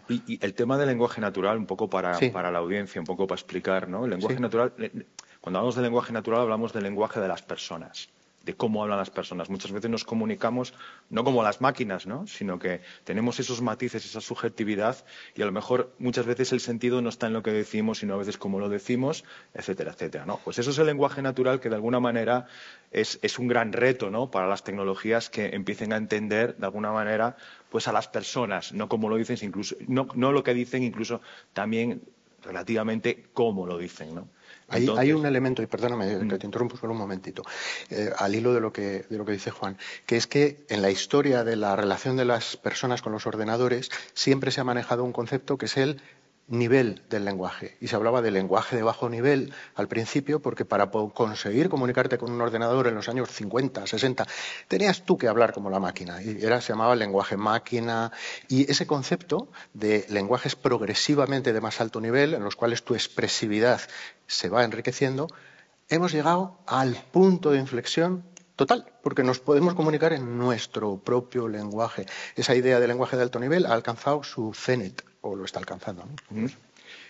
Y, el tema del lenguaje natural, un poco para, para la audiencia, un poco para explicar, ¿no? El lenguaje natural cuando hablamos de lenguaje natural hablamos del lenguaje de las personas, de cómo hablan las personas. Muchas veces nos comunicamos no como las máquinas, ¿no? sino que tenemos esos matices, esa subjetividad y a lo mejor muchas veces el sentido no está en lo que decimos, sino a veces cómo lo decimos, etcétera, etcétera. ¿no? Pues eso es el lenguaje natural que de alguna manera es, un gran reto ¿no? para las tecnologías que empiecen a entender de alguna manera pues a las personas, no como lo dicen, incluso, no, no lo que dicen, incluso también relativamente cómo lo dicen. ¿no? Hay, un elemento, y perdóname que te interrumpo solo un momentito, eh, al hilo de lo, que, de lo que dice Juan, que es que en la historia de la relación de las personas con los ordenadores siempre se ha manejado un concepto que es el nivel del lenguaje. Y se hablaba de lenguaje de bajo nivel al principio, porque para conseguir comunicarte con un ordenador en los años 50, 60, tenías tú que hablar como la máquina. Y era, se llamaba lenguaje máquina. Y ese concepto de lenguajes progresivamente de más alto nivel, en los cuales tu expresividad se va enriqueciendo, hemos llegado al punto de inflexión total, porque nos podemos comunicar en nuestro propio lenguaje. Esa idea de lenguaje de alto nivel ha alcanzado su cenit o lo está alcanzando.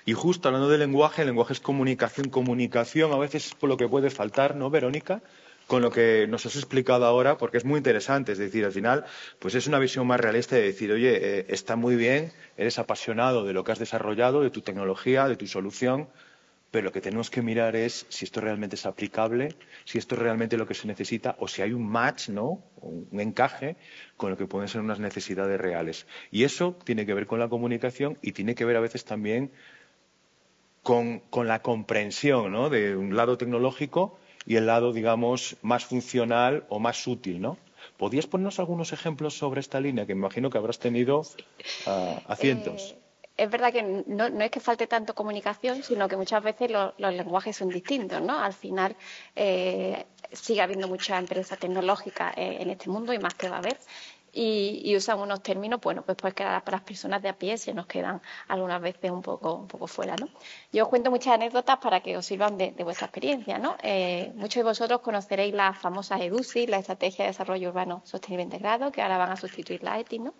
Y justo hablando de lenguaje, el lenguaje es comunicación, comunicación a veces por lo que puede faltar, ¿no, Verónica? Con lo que nos has explicado ahora, porque es muy interesante, es decir, al final, pues es una visión más realista de decir, oye, eh, está muy bien, eres apasionado de lo que has desarrollado, de tu tecnología, de tu solución, pero lo que tenemos que mirar es si esto realmente es aplicable, si esto es realmente lo que se necesita o si hay un match, ¿no? un encaje con lo que pueden ser unas necesidades reales. Y eso tiene que ver con la comunicación y tiene que ver a veces también con, la comprensión ¿no? de un lado tecnológico y el lado, digamos, más funcional o más útil, ¿no? ¿Podrías ponernos algunos ejemplos sobre esta línea que me imagino que habrás tenido ah, a cientos? Eh, es verdad que no, es que falte tanto comunicación, sino que muchas veces los lenguajes son distintos, ¿no? Al final eh, sigue habiendo muchas empresas tecnológicas eh, en este mundo y más que va a haber. Y, usan unos términos, bueno, pues, que para las personas de a pie se nos quedan algunas veces un poco, un poco fuera, ¿no? Yo os cuento muchas anécdotas para que os sirvan de, vuestra experiencia, ¿no? Eh, muchos de vosotros conoceréis las famosas EDUSI, la Estrategia de Desarrollo Urbano Sostenible Integrado, que ahora van a sustituir la ETI, ¿no?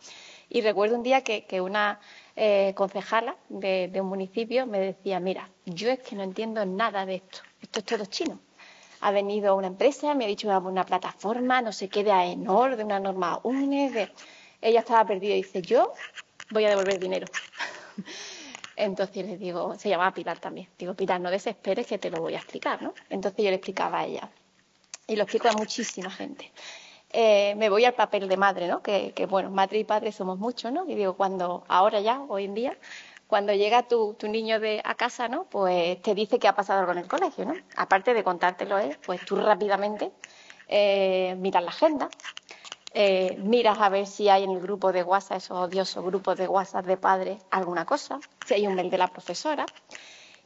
Y recuerdo un día que, una eh, concejala de, un municipio me decía, mira, yo es que no entiendo nada de esto, esto es todo chino. Ha venido una empresa, me ha dicho una, una plataforma, no sé qué, de AENOR, de una norma UNE, de... ella estaba perdida y dice, yo voy a devolver dinero. [laughs] Entonces le digo, se llamaba Pilar también. Digo, Pilar, no desesperes que te lo voy a explicar, ¿no? Entonces yo le explicaba a ella. Y lo explico a muchísima gente. Eh, me voy al papel de madre, ¿no? Que, bueno, madre y padre somos muchos, ¿no? Y digo, cuando, ahora ya, hoy en día, cuando llega tu, niño de, a casa, ¿no? Pues te dice que ha pasado algo en el colegio, ¿no? Aparte de contártelo él, pues tú rápidamente eh, miras la agenda, eh, miras a ver si hay en el grupo de WhatsApp, esos odiosos grupos de WhatsApp de padres, alguna cosa, si hay un mail de la profesora.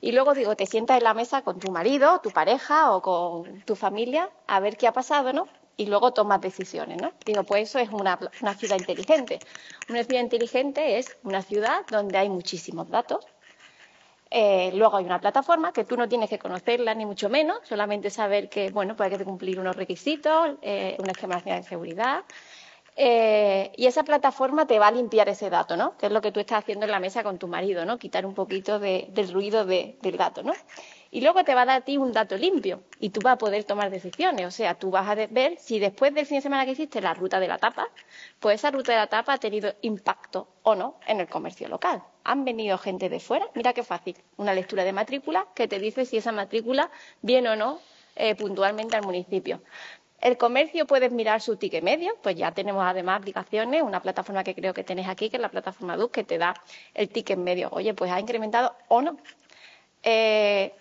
Y luego digo, te sientas en la mesa con tu marido, tu pareja o con tu familia a ver qué ha pasado, ¿no? Y luego tomas decisiones, ¿no? Digo, pues eso es una, una ciudad inteligente. Una ciudad inteligente es una ciudad donde hay muchísimos datos, eh, luego hay una plataforma que tú no tienes que conocerla ni mucho menos, solamente saber que, bueno, pues hay que cumplir unos requisitos, eh, una esquema de seguridad. Eh, y esa plataforma te va a limpiar ese dato, ¿no? Que es lo que tú estás haciendo en la mesa con tu marido, ¿no? Quitar un poquito del ruido del dato, ¿no? Y luego te va a dar a ti un dato limpio y tú vas a poder tomar decisiones. O sea, tú vas a ver si después del fin de semana que hiciste la ruta de la tapa, pues esa ruta de la tapa ha tenido impacto o no en el comercio local. Han venido gente de fuera, mira qué fácil, una lectura de matrícula que te dice si esa matrícula viene o no eh, puntualmente al municipio. El comercio puedes mirar su ticket medio, pues ya tenemos además aplicaciones, una plataforma que creo que tenéis aquí, que es la plataforma DUS, que te da el ticket medio. Oye, pues ha incrementado o no. Eh,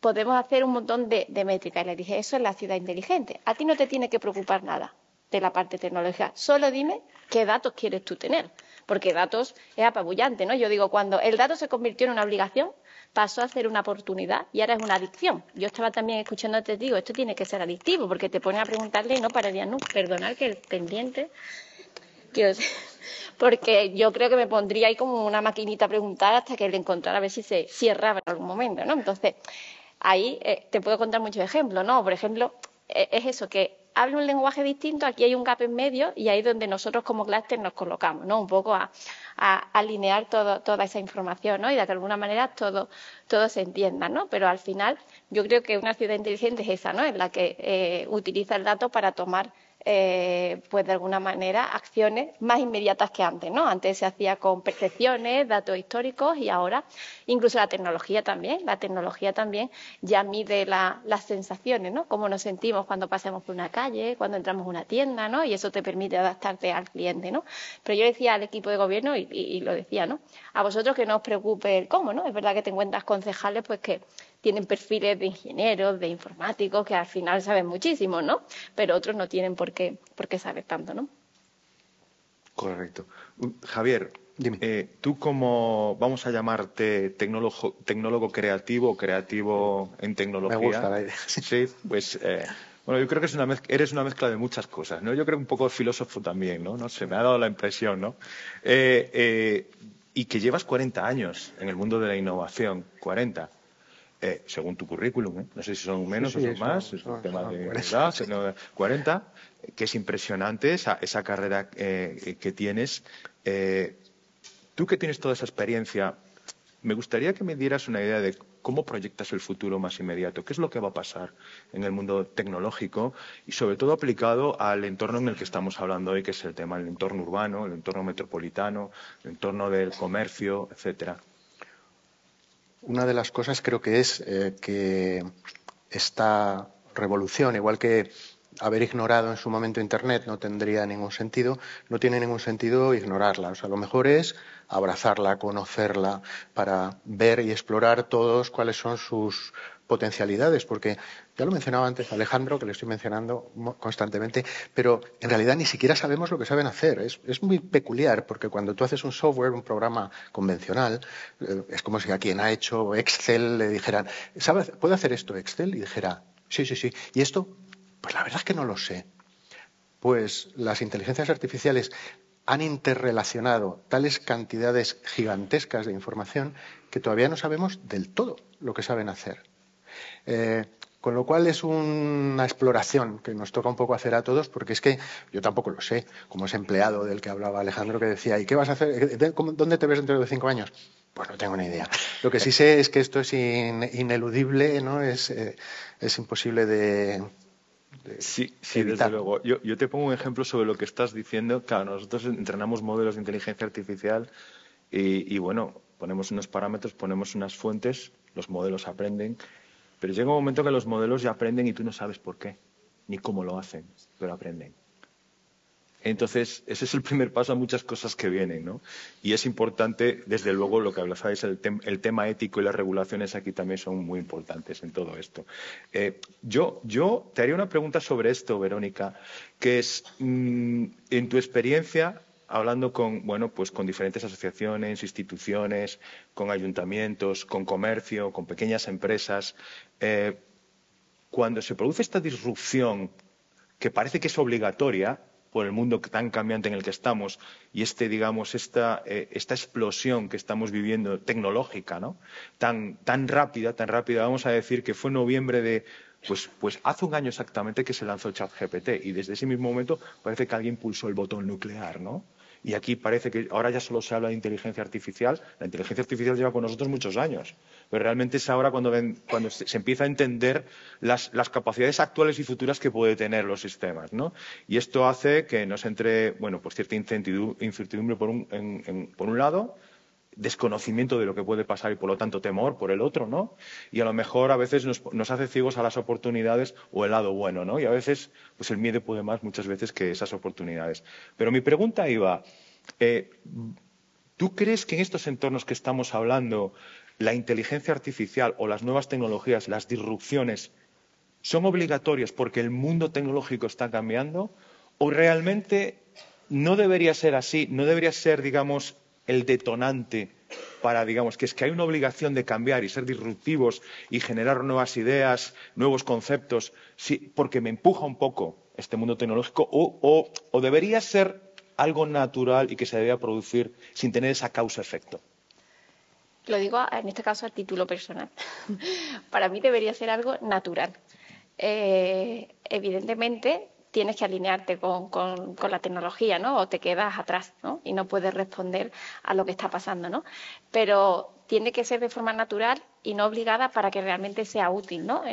podemos hacer un montón de, métricas. Y le dije, eso es la ciudad inteligente. A ti no te tiene que preocupar nada de la parte tecnológica. Solo dime qué datos quieres tú tener. Porque datos es apabullante, ¿no? Yo digo, cuando el dato se convirtió en una obligación, pasó a ser una oportunidad y ahora es una adicción. Yo estaba también escuchando, te digo, esto tiene que ser adictivo, porque te pone a preguntarle y no pararía no, perdonar que el pendiente. [laughs] porque yo creo que me pondría ahí como una maquinita a preguntar hasta que le encontrara a ver si se cierra en algún momento, ¿no? Entonces, ahí eh, te puedo contar muchos ejemplos, ¿no? Por ejemplo, eh, es eso, que habla un lenguaje distinto, aquí hay un gap en medio y ahí es donde nosotros como clúster nos colocamos, ¿no? Un poco a, alinear toda esa información, ¿no? Y de que alguna manera todo, todo se entienda, ¿no? Pero al final yo creo que una ciudad inteligente es esa, ¿no? En la que eh, utiliza el dato para tomar eh, pues de alguna manera acciones más inmediatas que antes, ¿no? Antes se hacía con percepciones, datos históricos y ahora incluso la tecnología también, la tecnología también ya mide las sensaciones, ¿no? Cómo nos sentimos cuando pasamos por una calle, cuando entramos a una tienda, ¿no? Y eso te permite adaptarte al cliente, ¿no? Pero yo decía al equipo de gobierno y, y lo decía, ¿no? A vosotros que no os preocupe el cómo, ¿no? Es verdad que te encuentras concejales pues que tienen perfiles de ingenieros, de informáticos, que al final saben muchísimo, ¿no? Pero otros no tienen por qué, por qué saber tanto, ¿no? Correcto. Javier, Dime. Eh, tú como, vamos a llamarte tecnólogo, tecnólogo creativo, creativo en tecnología. Me gusta la idea. [laughs] Sí, pues, eh, bueno, yo creo que es una eres una mezcla de muchas cosas, ¿no? Yo creo que un poco filósofo también, ¿no? No sé, me ha dado la impresión, ¿no? Eh, y que llevas 40 años en el mundo de la innovación, 40. Eh, según tu currículum, ¿eh? no sé si son menos o son más, es un tema de edad, 40, que es impresionante esa, esa carrera eh, que tienes. tú que tienes toda esa experiencia, me gustaría que me dieras una idea de cómo proyectas el futuro más inmediato, qué es lo que va a pasar en el mundo tecnológico y sobre todo aplicado al entorno en el que estamos hablando hoy, que es el tema del entorno urbano, el entorno metropolitano, el entorno del comercio, etcétera. Una de las cosas creo que es eh, que esta revolución, igual que haber ignorado en su momento Internet no tendría ningún sentido, no tiene ningún sentido ignorarla. O sea, lo mejor es abrazarla, conocerla, para ver y explorar todos cuáles son sus potencialidades, porque ya lo mencionaba antes Alejandro, que le estoy mencionando constantemente, pero en realidad ni siquiera sabemos lo que saben hacer. Es, muy peculiar, porque cuando tú haces un software, un programa convencional, eh, es como si a quien ha hecho Excel le dijeran, ¿sabe, ¿puede hacer esto Excel? Y dijera, sí, sí, sí. ¿Y esto? Pues la verdad es que no lo sé. Pues las inteligencias artificiales han interrelacionado tales cantidades gigantescas de información que todavía no sabemos del todo lo que saben hacer. Eh, con lo cual es una exploración que nos toca un poco hacer a todos, porque es que yo tampoco lo sé, como ese empleado del que hablaba Alejandro que decía, ¿y qué vas a hacer? ¿Dónde te ves dentro de cinco años? Pues no tengo ni idea. Lo que sí sé es que esto es ineludible, ¿no? Es, eh, imposible de, sí, sí desde luego. Yo, yo, te pongo un ejemplo sobre lo que estás diciendo. Claro, nosotros entrenamos modelos de inteligencia artificial y, y, bueno, ponemos unos parámetros, ponemos unas fuentes, los modelos aprenden pero llega un momento que los modelos ya aprenden y tú no sabes por qué, ni cómo lo hacen, pero aprenden. Entonces, ese es el primer paso a muchas cosas que vienen, ¿no? Y es importante, desde luego, lo que hablabais, el, el tema ético y las regulaciones aquí también son muy importantes en todo esto. Eh, yo, yo, te haría una pregunta sobre esto, Verónica, que es, mm, en tu experiencia, hablando con, bueno, pues con diferentes asociaciones, instituciones, con ayuntamientos, con comercio, con pequeñas empresas, eh, cuando se produce esta disrupción que parece que es obligatoria, por el mundo tan cambiante en el que estamos y este, digamos, esta, eh, esta explosión que estamos viviendo tecnológica, ¿no? Tan, tan rápida, tan rápida, vamos a decir que fue en noviembre de, pues, pues hace un año exactamente que se lanzó ChatGPT y desde ese mismo momento parece que alguien pulsó el botón nuclear, ¿no? Y aquí parece que ahora ya solo se habla de inteligencia artificial. La inteligencia artificial lleva con nosotros muchos años, pero realmente es ahora cuando, se, empieza a entender las, capacidades actuales y futuras que puede tener los sistemas, ¿no? Y esto hace que nos entre, bueno, pues cierta incertidumbre por un, por un lado desconocimiento de lo que puede pasar y por lo tanto temor por el otro, ¿no? Y a lo mejor a veces nos, hace ciegos a las oportunidades o el lado bueno, ¿no? Y a veces, pues el miedo puede más muchas veces que esas oportunidades. Pero mi pregunta iba, eh, ¿tú crees que en estos entornos que estamos hablando, la inteligencia artificial o las nuevas tecnologías, las disrupciones, son obligatorias porque el mundo tecnológico está cambiando? ¿O realmente no debería ser así? ¿No debería ser, digamos, el detonante para, digamos, que es que hay una obligación de cambiar y ser disruptivos y generar nuevas ideas, nuevos conceptos, porque me empuja un poco este mundo tecnológico, o, debería ser algo natural y que se debería producir sin tener esa causa-efecto. Lo digo en este caso a título personal. [laughs] Para mí debería ser algo natural. Eh, evidentemente, tienes que alinearte con, la tecnología, ¿no? O te quedas atrás, ¿no? Y no puedes responder a lo que está pasando, ¿no? Pero tiene que ser de forma natural y no obligada para que realmente sea útil, ¿no?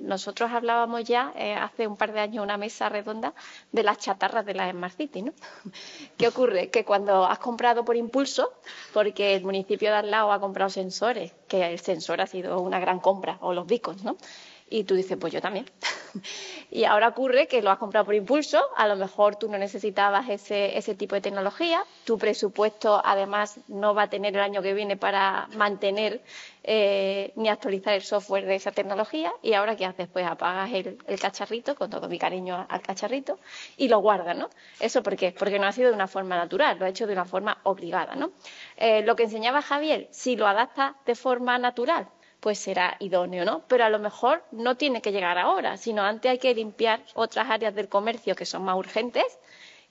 nosotros hablábamos ya eh, hace un par de años una mesa redonda de las chatarras de la Smart City, ¿no? [laughs] ¿Qué ocurre? Que cuando has comprado por impulso, porque el municipio de al lado ha comprado sensores, que el sensor ha sido una gran compra, o los beacons, ¿no? Y tú dices, pues yo también. [laughs] y ahora ocurre que lo has comprado por impulso, a lo mejor tú no necesitabas ese, ese tipo de tecnología, tu presupuesto además no va a tener el año que viene para mantener eh, ni actualizar el software de esa tecnología y ahora ¿qué haces? Pues apagas el, cacharrito, con todo mi cariño al cacharrito, y lo guardas, ¿no? ¿Eso por qué? Porque no ha sido de una forma natural, lo ha hecho de una forma obligada, ¿no? Eh, lo que enseñaba Javier, si lo adaptas de forma natural, pues será idóneo, ¿no? Pero a lo mejor no tiene que llegar ahora, sino antes hay que limpiar otras áreas del comercio que son más urgentes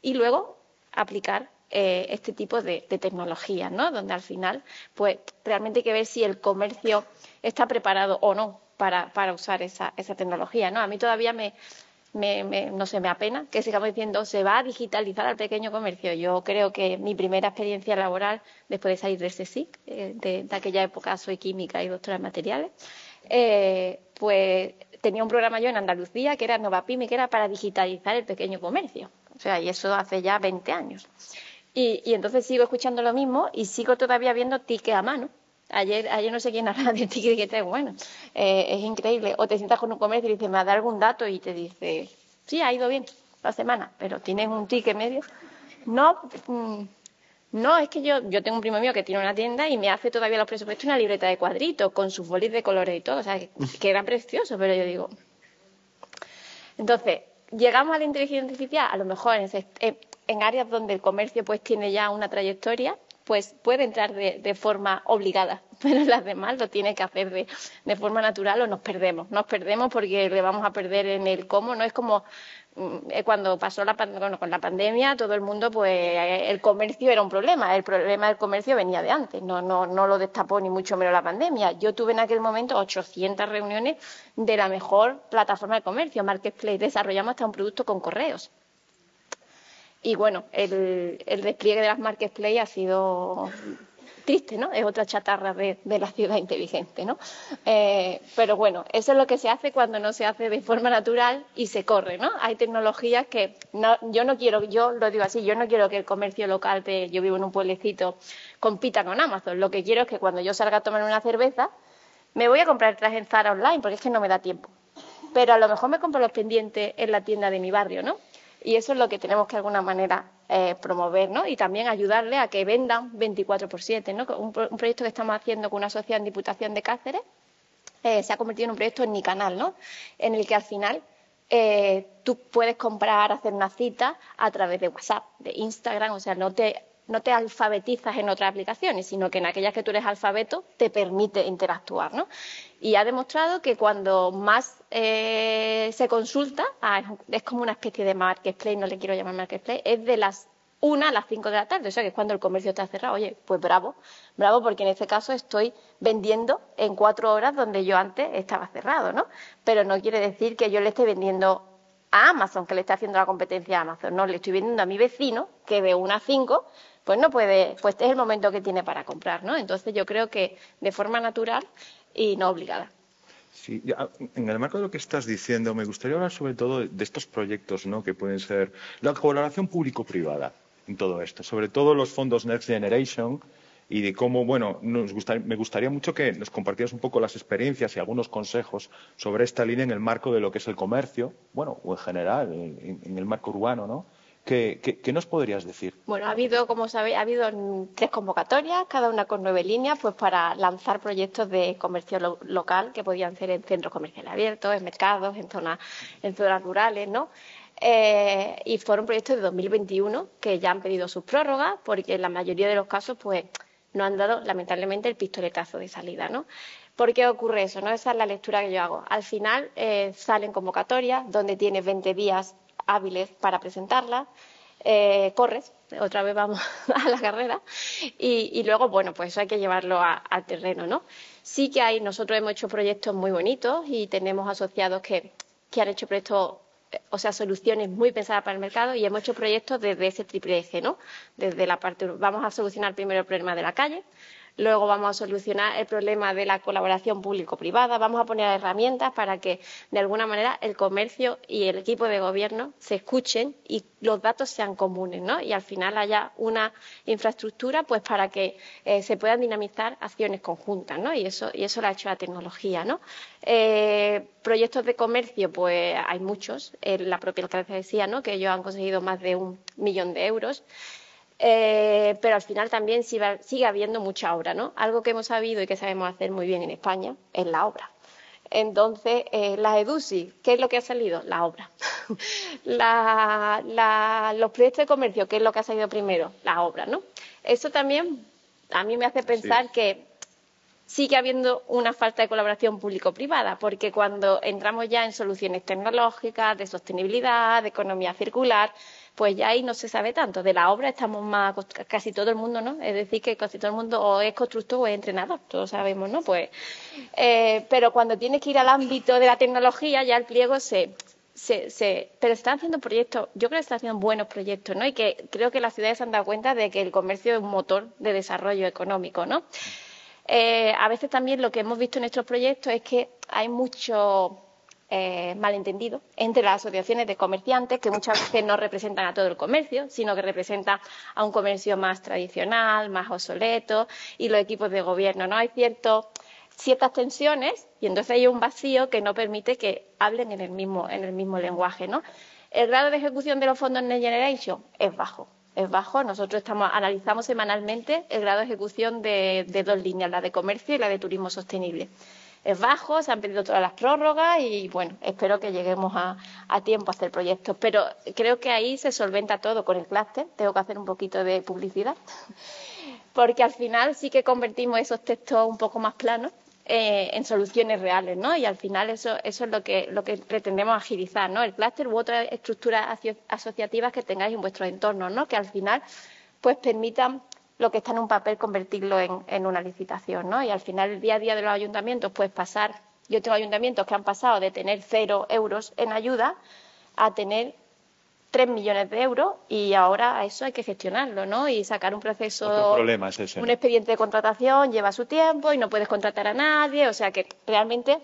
y luego aplicar eh, este tipo de, tecnología, ¿no? Donde al final, pues realmente hay que ver si el comercio está preparado o no para, para usar esa, esa tecnología, ¿no? A mí todavía me, no sé, me apena que sigamos diciendo se va a digitalizar al pequeño comercio. Yo creo que mi primera experiencia laboral, después de salir del CSIC, eh, de, aquella época soy química y doctora en materiales, eh, pues tenía un programa yo en Andalucía que era Novapime, que era para digitalizar el pequeño comercio. O sea, y eso hace ya 20 años. Y, y entonces sigo escuchando lo mismo y sigo todavía viendo tickets a mano Ayer, ayer no sé quién hablaba de ti que te bueno, eh, es increíble. O te sientas con un comercio y dices, me da algún dato y te dice, sí, ha ido bien la semana, pero tienes un ticket medio. No, mm, no, es que yo, yo tengo un primo mío que tiene una tienda y me hace todavía los presupuestos una libreta de cuadritos con sus bolis de colores y todo, o sea, que, era precioso, pero yo digo. Entonces, llegamos a la inteligencia artificial, a lo mejor en, en áreas donde el comercio pues tiene ya una trayectoria, pues puede entrar de, forma obligada, [laughs] pero las demás lo tiene que hacer de, forma natural o nos perdemos. Nos perdemos porque le vamos a perder en el cómo. No es como mm, eh, cuando pasó la, con la pandemia, todo el mundo, pues el comercio era un problema. El problema del comercio venía de antes, no, no, no lo destapó ni mucho menos la pandemia. Yo tuve en aquel momento 800 reuniones de la mejor plataforma de comercio, Marketplace. Desarrollamos hasta un producto con correos y bueno, el, despliegue de las marketplace ha sido triste, ¿no? Es otra chatarra de, la ciudad inteligente, ¿no? Eh, pero bueno, eso es lo que se hace cuando no se hace de forma natural y se corre, ¿no? Hay tecnologías que no, yo no quiero, yo lo digo así, yo no quiero que el comercio local de, yo vivo en un pueblecito, compita con Amazon. Lo que quiero es que cuando yo salga a tomar una cerveza, me voy a comprar el traje en Zara online porque es que no me da tiempo. Pero a lo mejor me compro los pendientes en la tienda de mi barrio, ¿no? Y eso es lo que tenemos que de alguna manera eh, promover, ¿no? Y también ayudarle a que vendan 24 por 7, ¿no? Un, un proyecto que estamos haciendo con una sociedad en Diputación de Cáceres eh, se ha convertido en un proyecto en mi canal, ¿no? En el que al final eh, tú puedes comprar, hacer una cita a través de WhatsApp, de Instagram, o sea, no te, no te alfabetizas en otras aplicaciones, sino que en aquellas que tú eres alfabeto te permite interactuar, ¿no? Y ha demostrado que cuando más eh, se consulta, ah, es como una especie de marketplace, no le quiero llamar marketplace, es de las una a las cinco de la tarde, o sea que es cuando el comercio está cerrado. Oye, pues bravo, bravo, porque en este caso estoy vendiendo en cuatro horas donde yo antes estaba cerrado, ¿no? Pero no quiere decir que yo le esté vendiendo a Amazon, que le esté haciendo la competencia a Amazon, no, le estoy vendiendo a mi vecino, que de una a cinco, pues no puede, pues es el momento que tiene para comprar, ¿no? Entonces yo creo que de forma natural y no obligada. Sí, en el marco de lo que estás diciendo, me gustaría hablar sobre todo de estos proyectos, ¿no? Que pueden ser la colaboración público-privada en todo esto, sobre todo los fondos Next Generation y de cómo, bueno, nos me gustaría mucho que nos compartieras un poco las experiencias y algunos consejos sobre esta línea en el marco de lo que es el comercio, bueno, o en general, en, el marco urbano, ¿no? ¿Qué, ¿Qué, nos podrías decir? Bueno, ha habido, como sabéis, ha habido tres convocatorias, cada una con nueve líneas, pues para lanzar proyectos de comercio local que podían ser en centros comerciales abiertos, en mercados, en zonas, en zonas rurales, ¿no? Eh, y fueron proyectos de 2021 que ya han pedido sus prórrogas porque en la mayoría de los casos pues no han dado lamentablemente el pistoletazo de salida, ¿no? ¿Por qué ocurre eso? ¿no? Esa es la lectura que yo hago. Al final eh, salen convocatorias donde tienes 20 días hábiles para presentarlas, eh, corres, otra vez vamos [laughs] a la carrera, y, luego, bueno, pues hay que llevarlo al terreno, ¿no? Sí que hay, nosotros hemos hecho proyectos muy bonitos y tenemos asociados que, que han hecho proyectos o sea, soluciones muy pensadas para el mercado y hemos hecho proyectos desde ese triple eje, ¿no? Desde la parte, vamos a solucionar primero el problema de la calle, Luego vamos a solucionar el problema de la colaboración público-privada. Vamos a poner herramientas para que, de alguna manera, el comercio y el equipo de gobierno se escuchen y los datos sean comunes, ¿no? Y al final haya una infraestructura, pues, para que eh, se puedan dinamizar acciones conjuntas, ¿no? Y eso, y eso lo ha hecho la tecnología, ¿no? Eh, proyectos de comercio, pues, hay muchos. la propia alcaldesa decía, ¿no? Que ellos han conseguido más de un millón de euros. Eh, pero al final también sigue, habiendo mucha obra, ¿no? Algo que hemos sabido y que sabemos hacer muy bien en España es la obra. Entonces, eh, la EDUSI, ¿qué es lo que ha salido? La obra. [laughs] los proyectos de comercio, ¿qué es lo que ha salido primero? La obra, ¿no? Eso también a mí me hace pensar que sigue habiendo una falta de colaboración público-privada, porque cuando entramos ya en soluciones tecnológicas, de sostenibilidad, de economía circular, pues ya ahí no se sabe tanto. De la obra estamos más, casi todo el mundo, ¿no? Es decir, que casi todo el mundo o es constructor o es entrenador, todos sabemos, ¿no? Pues, eh, pero cuando tienes que ir al ámbito de la tecnología, ya el pliego se, se, se, pero están haciendo proyectos, yo creo que están haciendo buenos proyectos, ¿no? Y que creo que las ciudades se han dado cuenta de que el comercio es un motor de desarrollo económico, ¿no? Eh, a veces también lo que hemos visto en estos proyectos es que hay mucho eh, malentendido entre las asociaciones de comerciantes, que muchas veces no representan a todo el comercio, sino que representan a un comercio más tradicional, más obsoleto, y los equipos de gobierno. ¿no? Hay ciertas tensiones y entonces hay un vacío que no permite que hablen en el mismo, en el mismo lenguaje. ¿no? El grado de ejecución de los fondos Next Generation es bajo. Es bajo. Nosotros estamos, analizamos semanalmente el grado de ejecución de dos líneas, la de comercio y la de turismo sostenible es bajo, se han pedido todas las prórrogas y bueno, espero que lleguemos a, tiempo a hacer proyectos. Pero creo que ahí se solventa todo con el clúster, tengo que hacer un poquito de publicidad, [laughs] porque al final sí que convertimos esos textos un poco más planos eh, en soluciones reales, ¿no? Y al final eso, eso es lo que, lo que pretendemos agilizar, ¿no? El clúster u otras estructuras asociativas que tengáis en vuestro entorno, ¿no? Que al final pues permitan lo que está en un papel convertirlo en, una licitación, ¿no? Y al final el día a día de los ayuntamientos, pues pasar, yo tengo ayuntamientos que han pasado de tener cero euros en ayuda a tener tres millones de euros y ahora eso hay que gestionarlo, ¿no? Y sacar un proceso, un expediente de contratación lleva su tiempo y no puedes contratar a nadie, o sea que realmente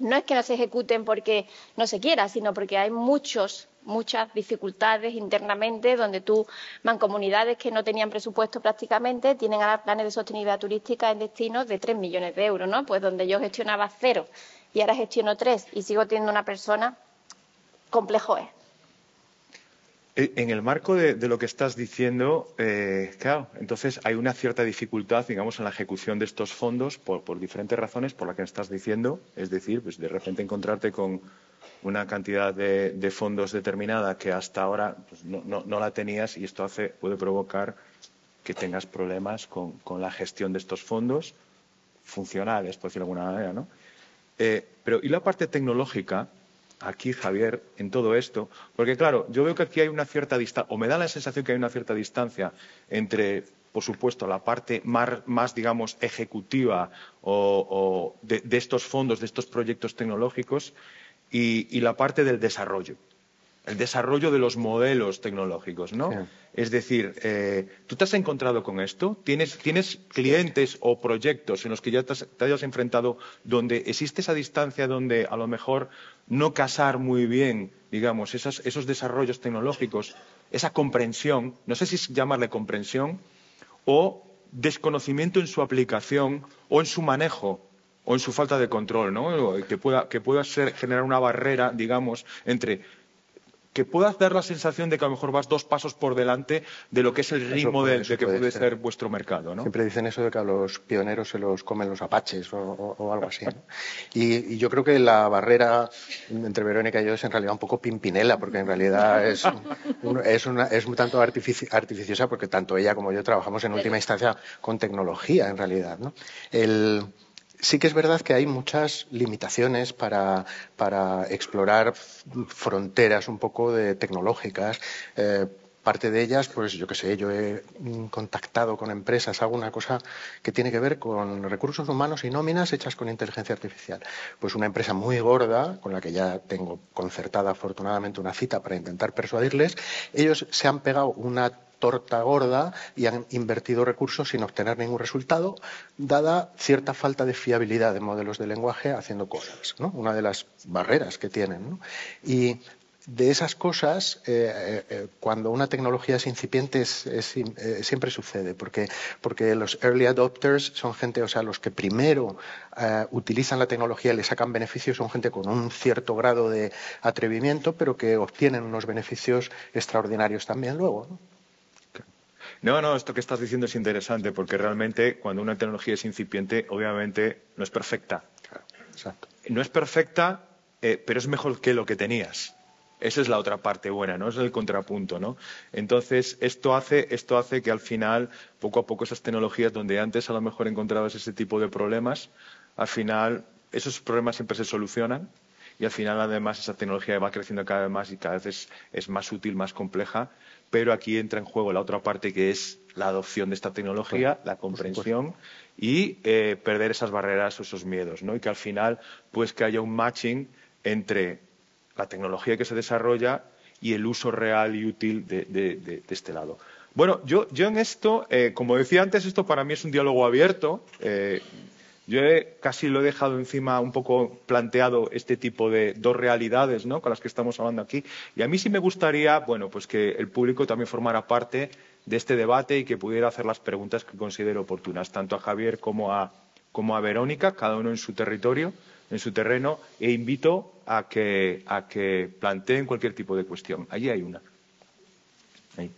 no es que no se ejecuten porque no se quiera, sino porque hay muchos muchas dificultades internamente, donde tú, mancomunidades que no tenían presupuesto prácticamente, tienen ahora planes de sostenibilidad turística en destinos de 3 millones de euros, ¿no? Pues donde yo gestionaba cero y ahora gestiono tres y sigo teniendo una persona, complejo es. Eh, en el marco de, lo que estás diciendo, eh, claro, entonces hay una cierta dificultad, digamos, en la ejecución de estos fondos por, diferentes razones, por la que estás diciendo. Es decir, pues de repente encontrarte con una cantidad de, fondos determinada que hasta ahora pues, no, la tenías y esto hace, puede provocar que tengas problemas con, la gestión de estos fondos funcionales, por decirlo de alguna manera, ¿no? Eh, pero, ¿y la parte tecnológica? Aquí, Javier, en todo esto? Porque, claro, yo veo que aquí hay una cierta distancia, o me da la sensación que hay una cierta distancia entre, por supuesto, la parte más, digamos, ejecutiva o, de, estos fondos, de estos proyectos tecnológicos, y la parte del desarrollo el desarrollo de los modelos tecnológicos, ¿no? Es decir, eh, ¿tú te has encontrado con esto? ¿Tienes, clientes o proyectos en los que ya te, hayas enfrentado donde existe esa distancia, donde a lo mejor no casar muy bien, digamos, esos desarrollos tecnológicos, esa comprensión, no sé si llamarle comprensión, o desconocimiento en su aplicación o en su manejo o en su falta de control, ¿no? Que pueda, que pueda ser, generar una barrera, digamos, entre que puedas dar la sensación de que a lo mejor vas dos pasos por delante de lo que es el ritmo de, que puede ser. vuestro mercado. ¿no? Siempre dicen eso de que a los pioneros se los comen los apaches o, algo así. Y, yo creo que la barrera entre Verónica y yo es en realidad un poco pimpinela, porque en realidad es, es, una, es un tanto artificiosa, porque tanto ella como yo trabajamos en última instancia con tecnología, en realidad. ¿no? El, sí que es verdad que hay muchas limitaciones para, explorar fronteras un poco de tecnológicas. Eh, parte de ellas, pues yo qué sé, yo he contactado con empresas, hago una cosa que tiene que ver con recursos humanos y nóminas hechas con inteligencia artificial. Pues una empresa muy gorda, con la que ya tengo concertada afortunadamente una cita para intentar persuadirles, ellos se han pegado una torta gorda y han invertido recursos sin obtener ningún resultado, dada cierta falta de fiabilidad de modelos de lenguaje haciendo cosas, ¿no? una de las barreras que tienen. Y de esas cosas, eh, eh, eh, cuando una tecnología es incipiente, siempre sucede, porque, porque, los early adopters son gente, o sea, los que primero utilizan la tecnología y le sacan beneficios, son gente con un cierto grado de atrevimiento, pero que obtienen unos beneficios extraordinarios también luego. ¿no? No, no, esto que estás diciendo es interesante porque realmente cuando una tecnología es incipiente, obviamente no es perfecta. No es perfecta, pero es mejor que lo que tenías. Esa es la otra parte buena, ¿no? es el contrapunto, ¿no? Entonces, esto hace, esto hace que al final, poco a poco, esas tecnologías donde antes a lo mejor encontrabas ese tipo de problemas, al final esos problemas siempre se solucionan y al final además esa tecnología va creciendo cada vez más y cada vez es más útil, más compleja pero aquí entra en juego la otra parte que es la adopción de esta tecnología, la comprensión y eh, perder esas barreras o esos miedos, ¿no? Y que al final, pues que haya un matching entre la tecnología que se desarrolla y el uso real y útil de, este lado. Bueno, yo, en esto, eh, como decía antes, esto para mí es un diálogo abierto. Eh, yo casi lo he dejado encima un poco planteado este tipo de dos realidades ¿no? con las que estamos hablando aquí. Y a mí sí me gustaría, bueno, pues que el público también formara parte de este debate y que pudiera hacer las preguntas que considere oportunas, tanto a Javier como a Verónica, cada uno en su territorio, en su terreno, e invito a que, a que planteen cualquier tipo de cuestión. Allí hay una. Ahí.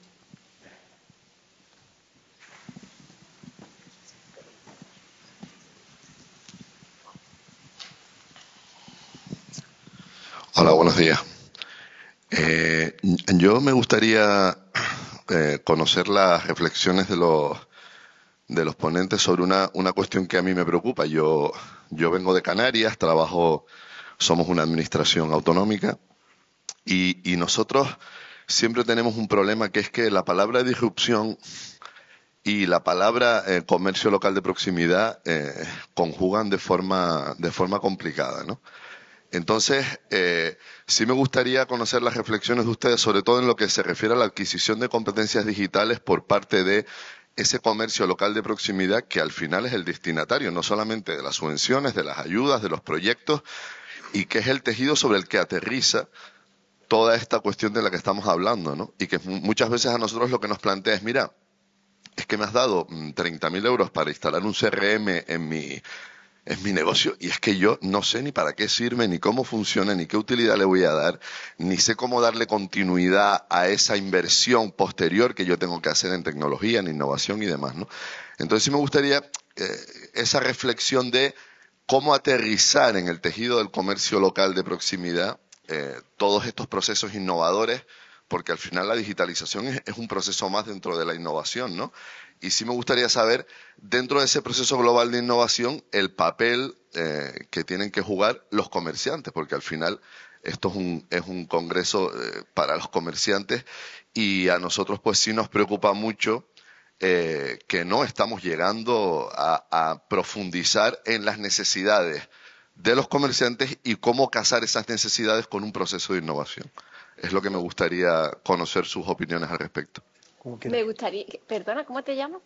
Hola, buenos días. Eh, yo me gustaría eh, conocer las reflexiones de los, de los ponentes sobre una, una cuestión que a mí me preocupa. Yo, yo vengo de Canarias, trabajo, somos una administración autonómica y, y nosotros siempre tenemos un problema que es que la palabra disrupción y la palabra eh, comercio local de proximidad conjugan de forma, de forma complicada, ¿no? Entonces, eh, sí me gustaría conocer las reflexiones de ustedes, sobre todo en lo que se refiere a la adquisición de competencias digitales por parte de ese comercio local de proximidad que al final es el destinatario, no solamente de las subvenciones, de las ayudas, de los proyectos, y que es el tejido sobre el que aterriza toda esta cuestión de la que estamos hablando, ¿no? Y que muchas veces a nosotros lo que nos plantea es, mira, es que me has dado 30.000 mm, euros para instalar un CRM en mi, es mi negocio y es que yo no sé ni para qué sirve, ni cómo funciona, ni qué utilidad le voy a dar, ni sé cómo darle continuidad a esa inversión posterior que yo tengo que hacer en tecnología, en innovación y demás, ¿no? Entonces sí me gustaría eh, esa reflexión de cómo aterrizar en el tejido del comercio local de proximidad eh, todos estos procesos innovadores, porque al final la digitalización es, es, un proceso más dentro de la innovación, ¿no? Y sí me gustaría saber, dentro de ese proceso global de innovación, el papel eh, que tienen que jugar los comerciantes, porque al final esto es un, es un congreso eh, para los comerciantes y a nosotros pues sí nos preocupa mucho eh, que no estamos llegando a, a, profundizar en las necesidades de los comerciantes y cómo casar esas necesidades con un proceso de innovación. Es lo que me gustaría conocer sus opiniones al respecto. Me gustaría, perdona, ¿cómo te llamas?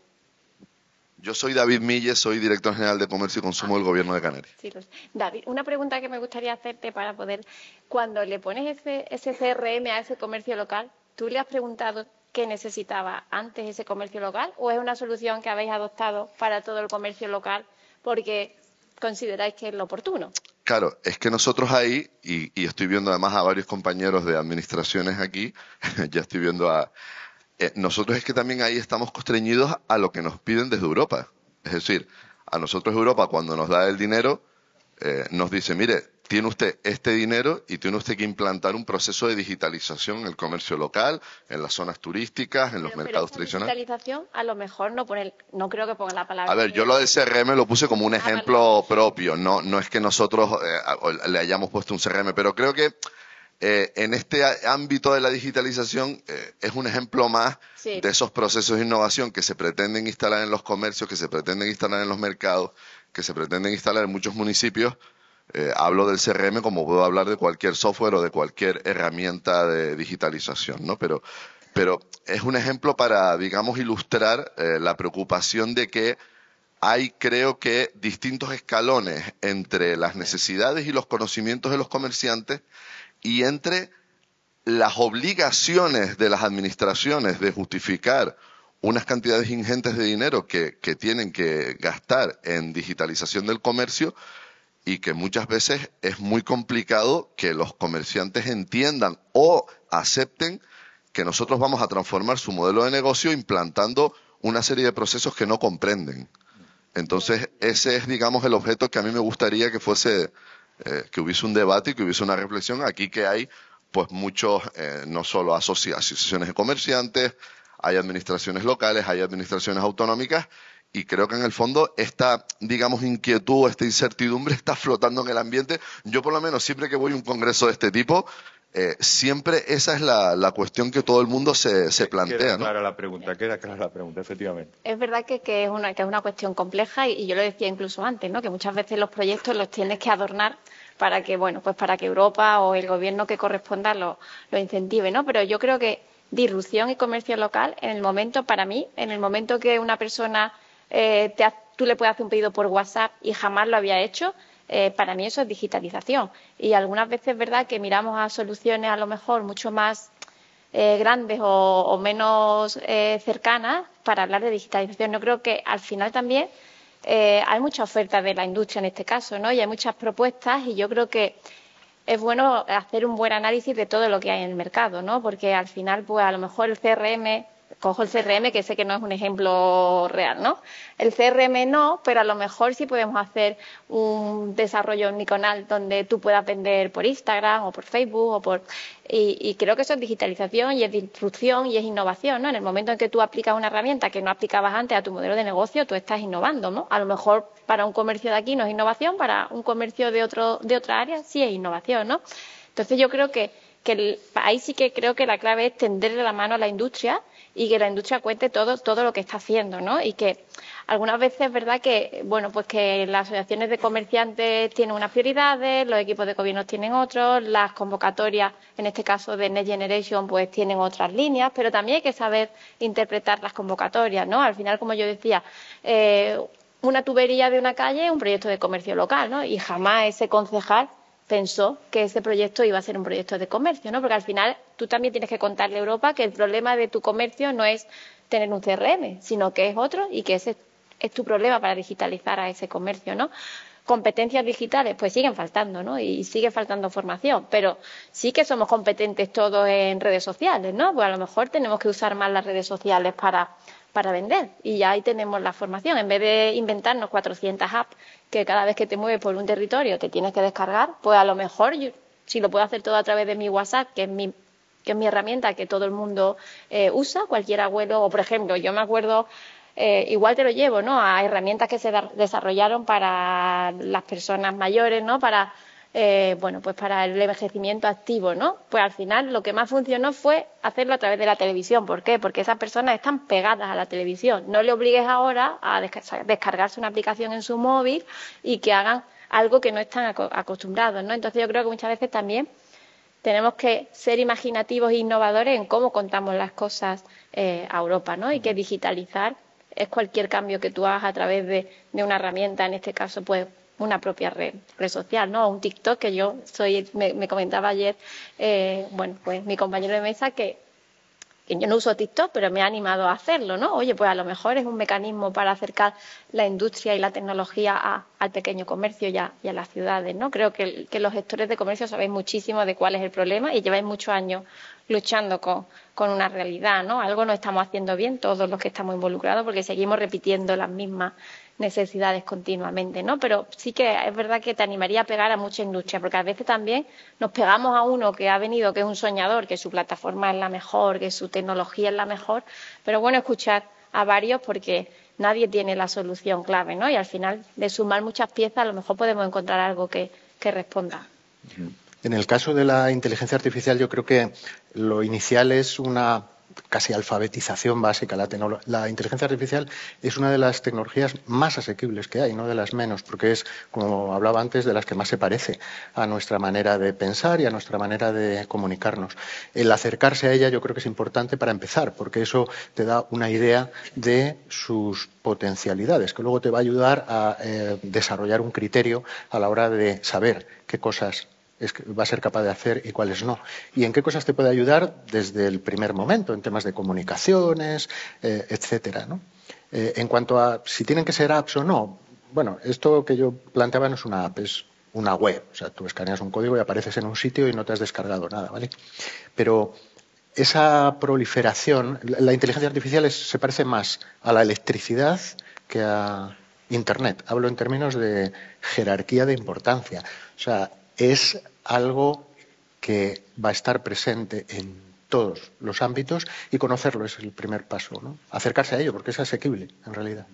Yo soy David Milles, soy director general de Comercio y Consumo del Gobierno de Canarias. Sí. David, una pregunta que me gustaría hacerte para poder, cuando le pones ese, ese CRM a ese comercio local, ¿tú le has preguntado qué necesitaba antes ese comercio local o es una solución que habéis adoptado para todo el comercio local porque consideráis que es lo oportuno? Claro, es que nosotros ahí, y, y estoy viendo además a varios compañeros de administraciones aquí, [laughs] ya estoy viendo a, eh, nosotros es que también ahí estamos constreñidos a lo que nos piden desde Europa. Es decir, a nosotros Europa cuando nos da el dinero eh, nos dice, mire, tiene usted este dinero y tiene usted que implantar un proceso de digitalización en el comercio local, en las zonas turísticas, en los pero, mercados tradicionales. digitalización a lo mejor no pone, no creo que ponga la palabra. A ver, yo lo del CRM lo puse como un ejemplo propio, no, no es que nosotros eh, le hayamos puesto un CRM, pero creo que eh, en este ámbito de la digitalización eh, es un ejemplo más Sí. de esos procesos de innovación que se pretenden instalar en los comercios, que se pretenden instalar en los mercados, que se pretenden instalar en muchos municipios. Eh, hablo del CRM como puedo hablar de cualquier software o de cualquier herramienta de digitalización, ¿no? Pero, pero es un ejemplo para, digamos, ilustrar la preocupación de que hay, creo que, distintos escalones entre las necesidades y los conocimientos de los comerciantes y entre las obligaciones de las administraciones de justificar unas cantidades ingentes de dinero que, tienen que gastar en digitalización del comercio y que muchas veces es muy complicado que los comerciantes entiendan o acepten que nosotros vamos a transformar su modelo de negocio implantando una serie de procesos que no comprenden. Entonces, ese es, digamos, el objeto que a mí me gustaría que fuese, eh, que hubiese un debate y que hubiese una reflexión. Aquí que hay, pues, muchos, eh, no solo asoci asociaciones de comerciantes, hay administraciones locales, hay administraciones autonómicas, y creo que en el fondo esta, digamos, inquietud, esta incertidumbre [laughs] está flotando en el ambiente. Yo, por lo menos, siempre que voy a un congreso de este tipo, eh, siempre esa es la, la, cuestión que todo el mundo se, se plantea. Queda ¿no? clara la pregunta, queda clara la pregunta, efectivamente. Es verdad que, que, es una, que es una cuestión compleja y, y, yo lo decía incluso antes, ¿no? que muchas veces los proyectos los tienes que adornar para que, bueno, pues para que Europa o el gobierno que corresponda lo, lo incentive, ¿no? Pero yo creo que disrupción y comercio local, en el momento, para mí, en el momento que una persona eh, te, tú le puedes hacer un pedido por WhatsApp y jamás lo había hecho, eh, para mí eso es digitalización. Y algunas veces es verdad que miramos a soluciones a lo mejor mucho más eh, grandes o, menos eh, cercanas para hablar de digitalización. Yo creo que al final también eh, hay mucha oferta de la industria en este caso, ¿no? Y hay muchas propuestas y yo creo que es bueno hacer un buen análisis de todo lo que hay en el mercado, ¿no? Porque al final, pues a lo mejor el CRM cojo el CRM, que sé que no es un ejemplo real, ¿no? El CRM no, pero a lo mejor sí podemos hacer un desarrollo omnicanal donde tú puedas vender por Instagram o por Facebook o por... Y, y, creo que eso es digitalización y es disrupción y es innovación, ¿no? En el momento en que tú aplicas una herramienta que no aplicabas antes a tu modelo de negocio, tú estás innovando, ¿no? A lo mejor para un comercio de aquí no es innovación, para un comercio de, otro, de otra área sí es innovación, ¿no? Entonces yo creo que, que el, ahí sí que creo que la clave es tenderle la mano a la industria y que la industria cuente todo, todo lo que está haciendo, ¿no? Y que algunas veces es verdad que, bueno, pues que las asociaciones de comerciantes tienen unas prioridades, los equipos de gobierno tienen otros, las convocatorias, en este caso de Next Generation, pues tienen otras líneas, pero también hay que saber interpretar las convocatorias, ¿no? Al final, como yo decía, eh, una tubería de una calle es un proyecto de comercio local, ¿no? Y jamás ese concejal pensó que ese proyecto iba a ser un proyecto de comercio, ¿no? Porque al final tú también tienes que contarle a Europa que el problema de tu comercio no es tener un CRM, sino que es otro y que ese es tu problema para digitalizar a ese comercio, ¿no? Competencias digitales, pues siguen faltando, ¿no? Y sigue faltando formación, pero sí que somos competentes todos en redes sociales, ¿no? Pues a lo mejor tenemos que usar más las redes sociales para, para vender y ya ahí tenemos la formación. En vez de inventarnos 400 apps que cada vez que te mueves por un territorio te tienes que descargar, pues a lo mejor si lo puedo hacer todo a través de mi WhatsApp, que es mi que es mi herramienta que todo el mundo eh, usa, cualquier abuelo, o por ejemplo, yo me acuerdo eh, igual te lo llevo, ¿no? A herramientas que se desarrollaron para las personas mayores, ¿no? Para, eh, bueno, pues para el envejecimiento activo, ¿no? Pues al final lo que más funcionó fue hacerlo a través de la televisión. ¿Por qué? Porque esas personas están pegadas a la televisión. No le obligues ahora a descargarse una aplicación en su móvil y que hagan algo que no están acostumbrados, ¿no? Entonces yo creo que muchas veces también tenemos que ser imaginativos e innovadores en cómo contamos las cosas eh, a Europa, ¿no? Y que digitalizar es cualquier cambio que tú hagas a través de, una herramienta, en este caso, pues una propia red, social, ¿no? Un TikTok que yo soy, me, comentaba ayer, eh, bueno, pues mi compañero de mesa que, yo no uso TikTok, pero me ha animado a hacerlo, ¿no? Oye, pues a lo mejor es un mecanismo para acercar la industria y la tecnología al pequeño comercio y a, las ciudades, ¿no? Creo que, que los gestores de comercio sabéis muchísimo de cuál es el problema y lleváis muchos años luchando con, con una realidad, ¿no? Algo no estamos haciendo bien todos los que estamos involucrados porque seguimos repitiendo las mismas necesidades continuamente, ¿no? Pero sí que es verdad que te animaría a pegar a mucha industria, porque a veces también nos pegamos a uno que ha venido, que es un soñador, que su plataforma es la mejor, que su tecnología es la mejor, pero bueno escuchar a varios porque nadie tiene la solución clave, ¿no? Y al final, de sumar muchas piezas, a lo mejor podemos encontrar algo que, que responda. En el caso de la inteligencia artificial, yo creo que lo inicial es una casi alfabetización básica. La, inteligencia artificial es una de las tecnologías más asequibles que hay, no de las menos, porque es, como hablaba antes, de las que más se parece a nuestra manera de pensar y a nuestra manera de comunicarnos. El acercarse a ella yo creo que es importante para empezar, porque eso te da una idea de sus potencialidades, que luego te va a ayudar a eh, desarrollar un criterio a la hora de saber qué cosas va a ser capaz de hacer y cuáles no. ¿Y en qué cosas te puede ayudar desde el primer momento, en temas de comunicaciones, eh, etcétera? Eh, en cuanto a si tienen que ser apps o no, bueno, esto que yo planteaba no es una app, es una web. O sea, tú escaneas un código y apareces en un sitio y no te has descargado nada, ¿vale? Pero esa proliferación, la inteligencia artificial se parece más a la electricidad que a Internet. Hablo en términos de jerarquía de importancia. O sea, es algo que va a estar presente en todos los ámbitos y conocerlo es el primer paso, ¿no? Acercarse a ello, porque es asequible, en realidad.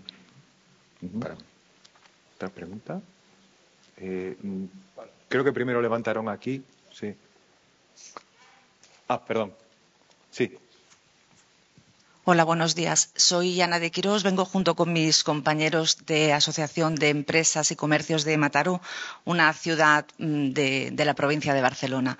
¿Otra pregunta? Eh, creo que primero levantaron aquí. Sí. Ah, perdón. Sí. Hola, buenos días. Soy Ana de Quirós. Vengo junto con mis compañeros de Asociación de Empresas y Comercios de Mataró, una ciudad mm, de, la provincia de Barcelona.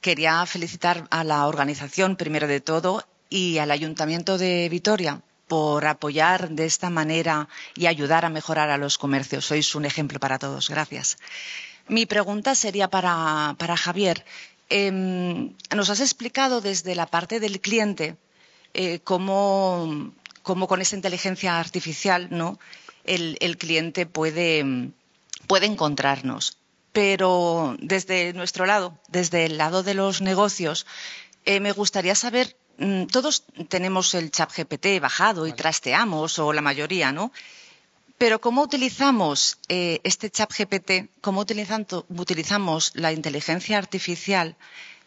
Quería felicitar a la organización, primero de todo, y al Ayuntamiento de Vitoria por apoyar de esta manera y ayudar a mejorar a los comercios. Sois un ejemplo para todos. Gracias. Mi pregunta sería para, Javier. Em, nos has explicado desde la parte del cliente eh, cómo, con esa inteligencia artificial ¿no? el, cliente puede, puede encontrarnos. Pero desde nuestro lado, desde el lado de los negocios, eh, me gustaría saber, mm, todos tenemos el chat GPT bajado y trasteamos, o la mayoría, ¿no? Pero ¿cómo utilizamos eh, este chat GPT? ¿Cómo utilizamos la inteligencia artificial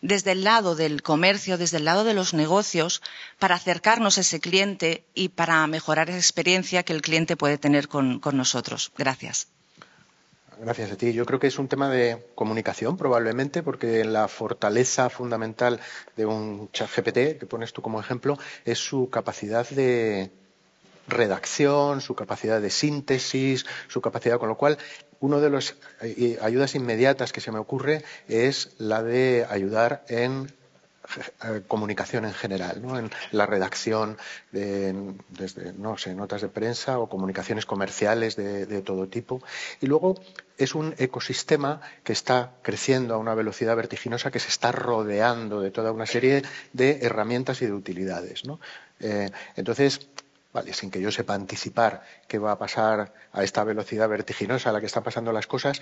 desde el lado del comercio, desde el lado de los negocios, para acercarnos a ese cliente y para mejorar esa experiencia que el cliente puede tener con, nosotros. Gracias. Gracias a ti. Yo creo que es un tema de comunicación, probablemente, porque la fortaleza fundamental de un chat GPT, que pones tú como ejemplo, es su capacidad de redacción, su capacidad de síntesis, su capacidad, con lo cual una de las eh, ayudas inmediatas que se me ocurre es la de ayudar en eh, comunicación en general, ¿no? en la redacción de, desde no sé, notas de prensa o comunicaciones comerciales de, todo tipo. Y luego es un ecosistema que está creciendo a una velocidad vertiginosa, que se está rodeando de toda una serie de herramientas y de utilidades. Eh, entonces, vale, sin que yo sepa anticipar qué va a pasar a esta velocidad vertiginosa a la que están pasando las cosas,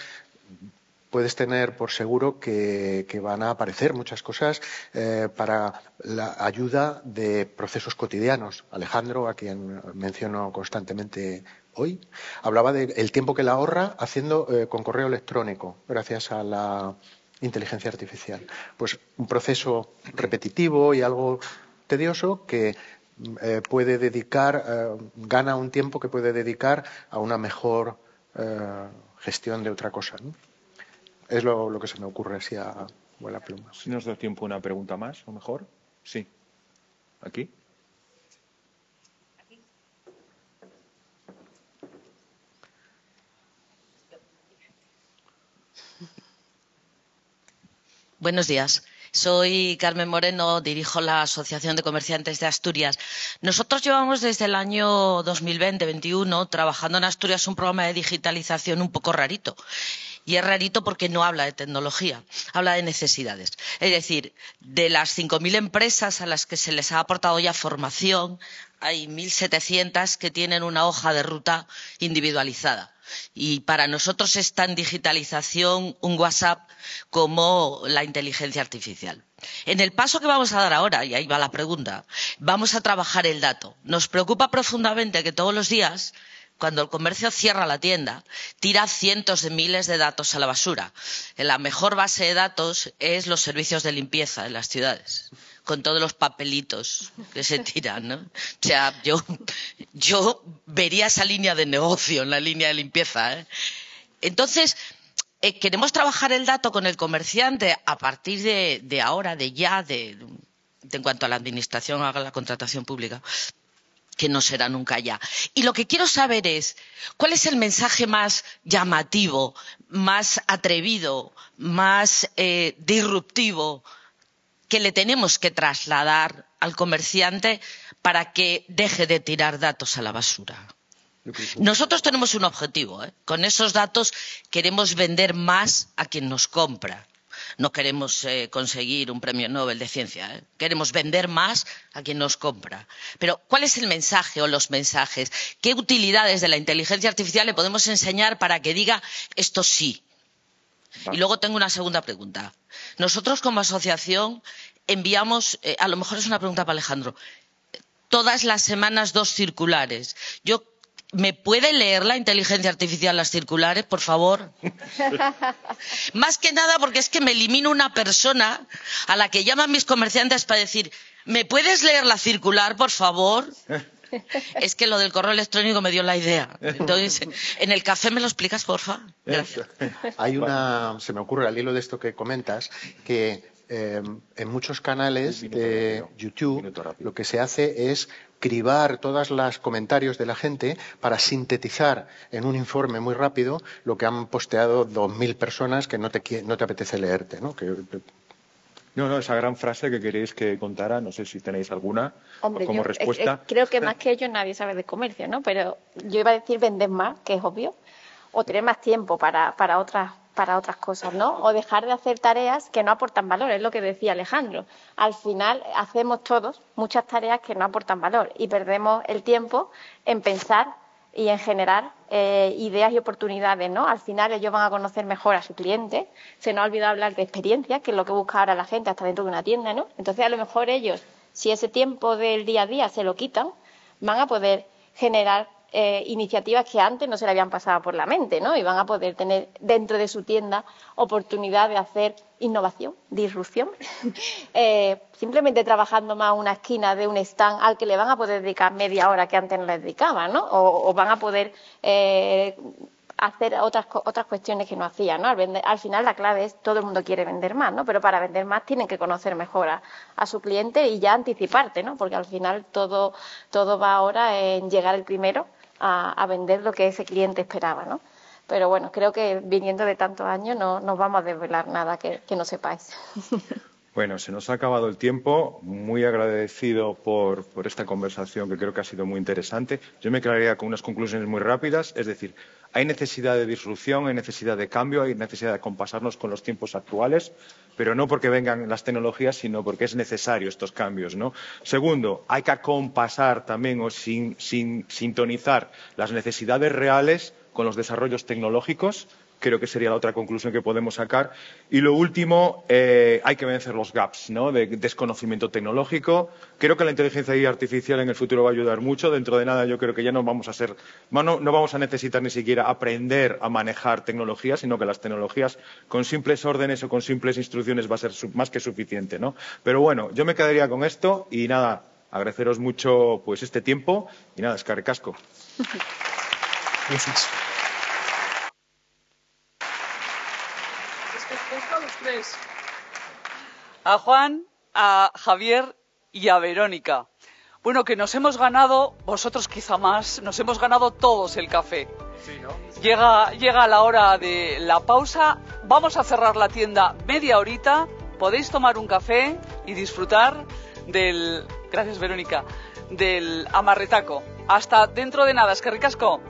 puedes tener por seguro que, van a aparecer muchas cosas eh, para la ayuda de procesos cotidianos. Alejandro, a quien menciono constantemente hoy, hablaba del tiempo que la ahorra haciendo eh, con correo electrónico, gracias a la inteligencia artificial. Pues un proceso repetitivo y algo tedioso que eh, puede dedicar, gana un tiempo que puede dedicar a una mejor gestión de otra cosa. Es lo, que se me ocurre así a buena pluma. Si nos da tiempo una pregunta más, o mejor. Sí. Aquí. Buenos días. Soy Carmen Moreno, dirijo la Asociación de Comerciantes de Asturias. Nosotros llevamos desde el año 2020-21 trabajando en Asturias un programa de digitalización un poco rarito. Y es rarito porque no habla de tecnología, habla de necesidades. Es decir, de las 5.000 empresas a las que se les ha aportado ya formación, hay 1.700 que tienen una hoja de ruta individualizada. Y para nosotros es tan digitalización un WhatsApp como la inteligencia artificial. En el paso que vamos a dar ahora, y ahí va la pregunta, vamos a trabajar el dato. Nos preocupa profundamente que todos los días cuando el comercio cierra la tienda, tira cientos de miles de datos a la basura. La mejor base de datos es los servicios de limpieza en las ciudades, con todos los papelitos que se tiran. ¿no? O sea, yo, yo vería esa línea de negocio en la línea de limpieza. ¿eh? Entonces, eh, queremos trabajar el dato con el comerciante a partir de, ahora, de ya, de, de en cuanto a la administración haga la contratación pública que no será nunca ya. Y lo que quiero saber es, ¿cuál es el mensaje más llamativo, más atrevido, más eh, disruptivo que le tenemos que trasladar al comerciante para que deje de tirar datos a la basura? Nosotros tenemos un objetivo. ¿eh? Con esos datos queremos vender más a quien nos compra no queremos eh, conseguir un premio Nobel de ciencia, ¿eh? queremos vender más a quien nos compra. Pero, ¿cuál es el mensaje o los mensajes? ¿Qué utilidades de la inteligencia artificial le podemos enseñar para que diga esto sí? Y luego tengo una segunda pregunta. Nosotros como asociación enviamos, eh, a lo mejor es una pregunta para Alejandro, todas las semanas dos circulares. Yo ¿Me puede leer la inteligencia artificial las circulares, por favor? [laughs] Más que nada porque es que me elimino una persona a la que llaman mis comerciantes para decir, ¿me puedes leer la circular, por favor? [laughs] Es que lo del correo electrónico me dio la idea. Entonces, en el café me lo explicas, porfa. Gracias. Hay una, se me ocurre al hilo de esto que comentas, que eh, en muchos canales de YouTube lo que se hace es cribar todos los comentarios de la gente para sintetizar en un informe muy rápido lo que han posteado dos mil personas que no te, no te apetece leerte, ¿no? No, no, esa gran frase que queréis que contara, no sé si tenéis alguna como respuesta. creo que más que ellos nadie sabe de comercio, ¿no? Pero yo iba a decir vender más, que es obvio, o tener más tiempo para, para otras para otras cosas, ¿no? O dejar de hacer tareas que no aportan valor, es lo que decía Alejandro. Al final hacemos todos muchas tareas que no aportan valor y perdemos el tiempo en pensar y en generar eh, ideas y oportunidades, ¿no? Al final ellos van a conocer mejor a su cliente, se nos ha olvidado hablar de experiencia, que es lo que busca ahora la gente hasta dentro de una tienda, ¿no? Entonces a lo mejor ellos, si ese tiempo del día a día se lo quitan, van a poder generar eh, iniciativas que antes no se le habían pasado por la mente, ¿no? Y van a poder tener dentro de su tienda oportunidad de hacer innovación, disrupción, [laughs] eh, simplemente trabajando más una esquina de un stand al que le van a poder dedicar media hora que antes no le dedicaban, ¿no? O, van a poder eh, hacer otras, otras cuestiones que no hacían, ¿no? Al, final la clave es todo el mundo quiere vender más, ¿no? Pero para vender más tienen que conocer mejor a, a, su cliente y ya anticiparte, ¿no? Porque al final todo, todo va ahora en llegar el primero a, vender lo que ese cliente esperaba, ¿no? Pero bueno, creo que viniendo de tantos años no nos vamos a desvelar nada que, no sepáis. [laughs] Bueno, se nos ha acabado el tiempo. Muy agradecido por, esta conversación que creo que ha sido muy interesante. Yo me quedaría con unas conclusiones muy rápidas. Es decir, hay necesidad de disrupción, hay necesidad de cambio, hay necesidad de compasarnos con los tiempos actuales, pero no porque vengan las tecnologías, sino porque es necesario estos cambios. ¿no? Segundo, hay que acompasar también o sin, sin, sintonizar las necesidades reales con los desarrollos tecnológicos creo que sería la otra conclusión que podemos sacar. Y lo último, eh, hay que vencer los gaps ¿no? de desconocimiento tecnológico. Creo que la inteligencia artificial en el futuro va a ayudar mucho. Dentro de nada yo creo que ya no vamos a ser, no, no vamos a necesitar ni siquiera aprender a manejar tecnologías, sino que las tecnologías con simples órdenes o con simples instrucciones va a ser más que suficiente. ¿no? Pero bueno, yo me quedaría con esto y nada, agradeceros mucho pues este tiempo y nada, escarrecasco. [laughs] Gracias. A Juan, a Javier y a Verónica. Bueno, que nos hemos ganado, vosotros quizá más, nos hemos ganado todos el café. Sí, ¿no? Llega, llega la hora de la pausa. Vamos a cerrar la tienda media horita. Podéis tomar un café y disfrutar del. Gracias, Verónica. Del amarretaco. Hasta dentro de nada, es que ricasco.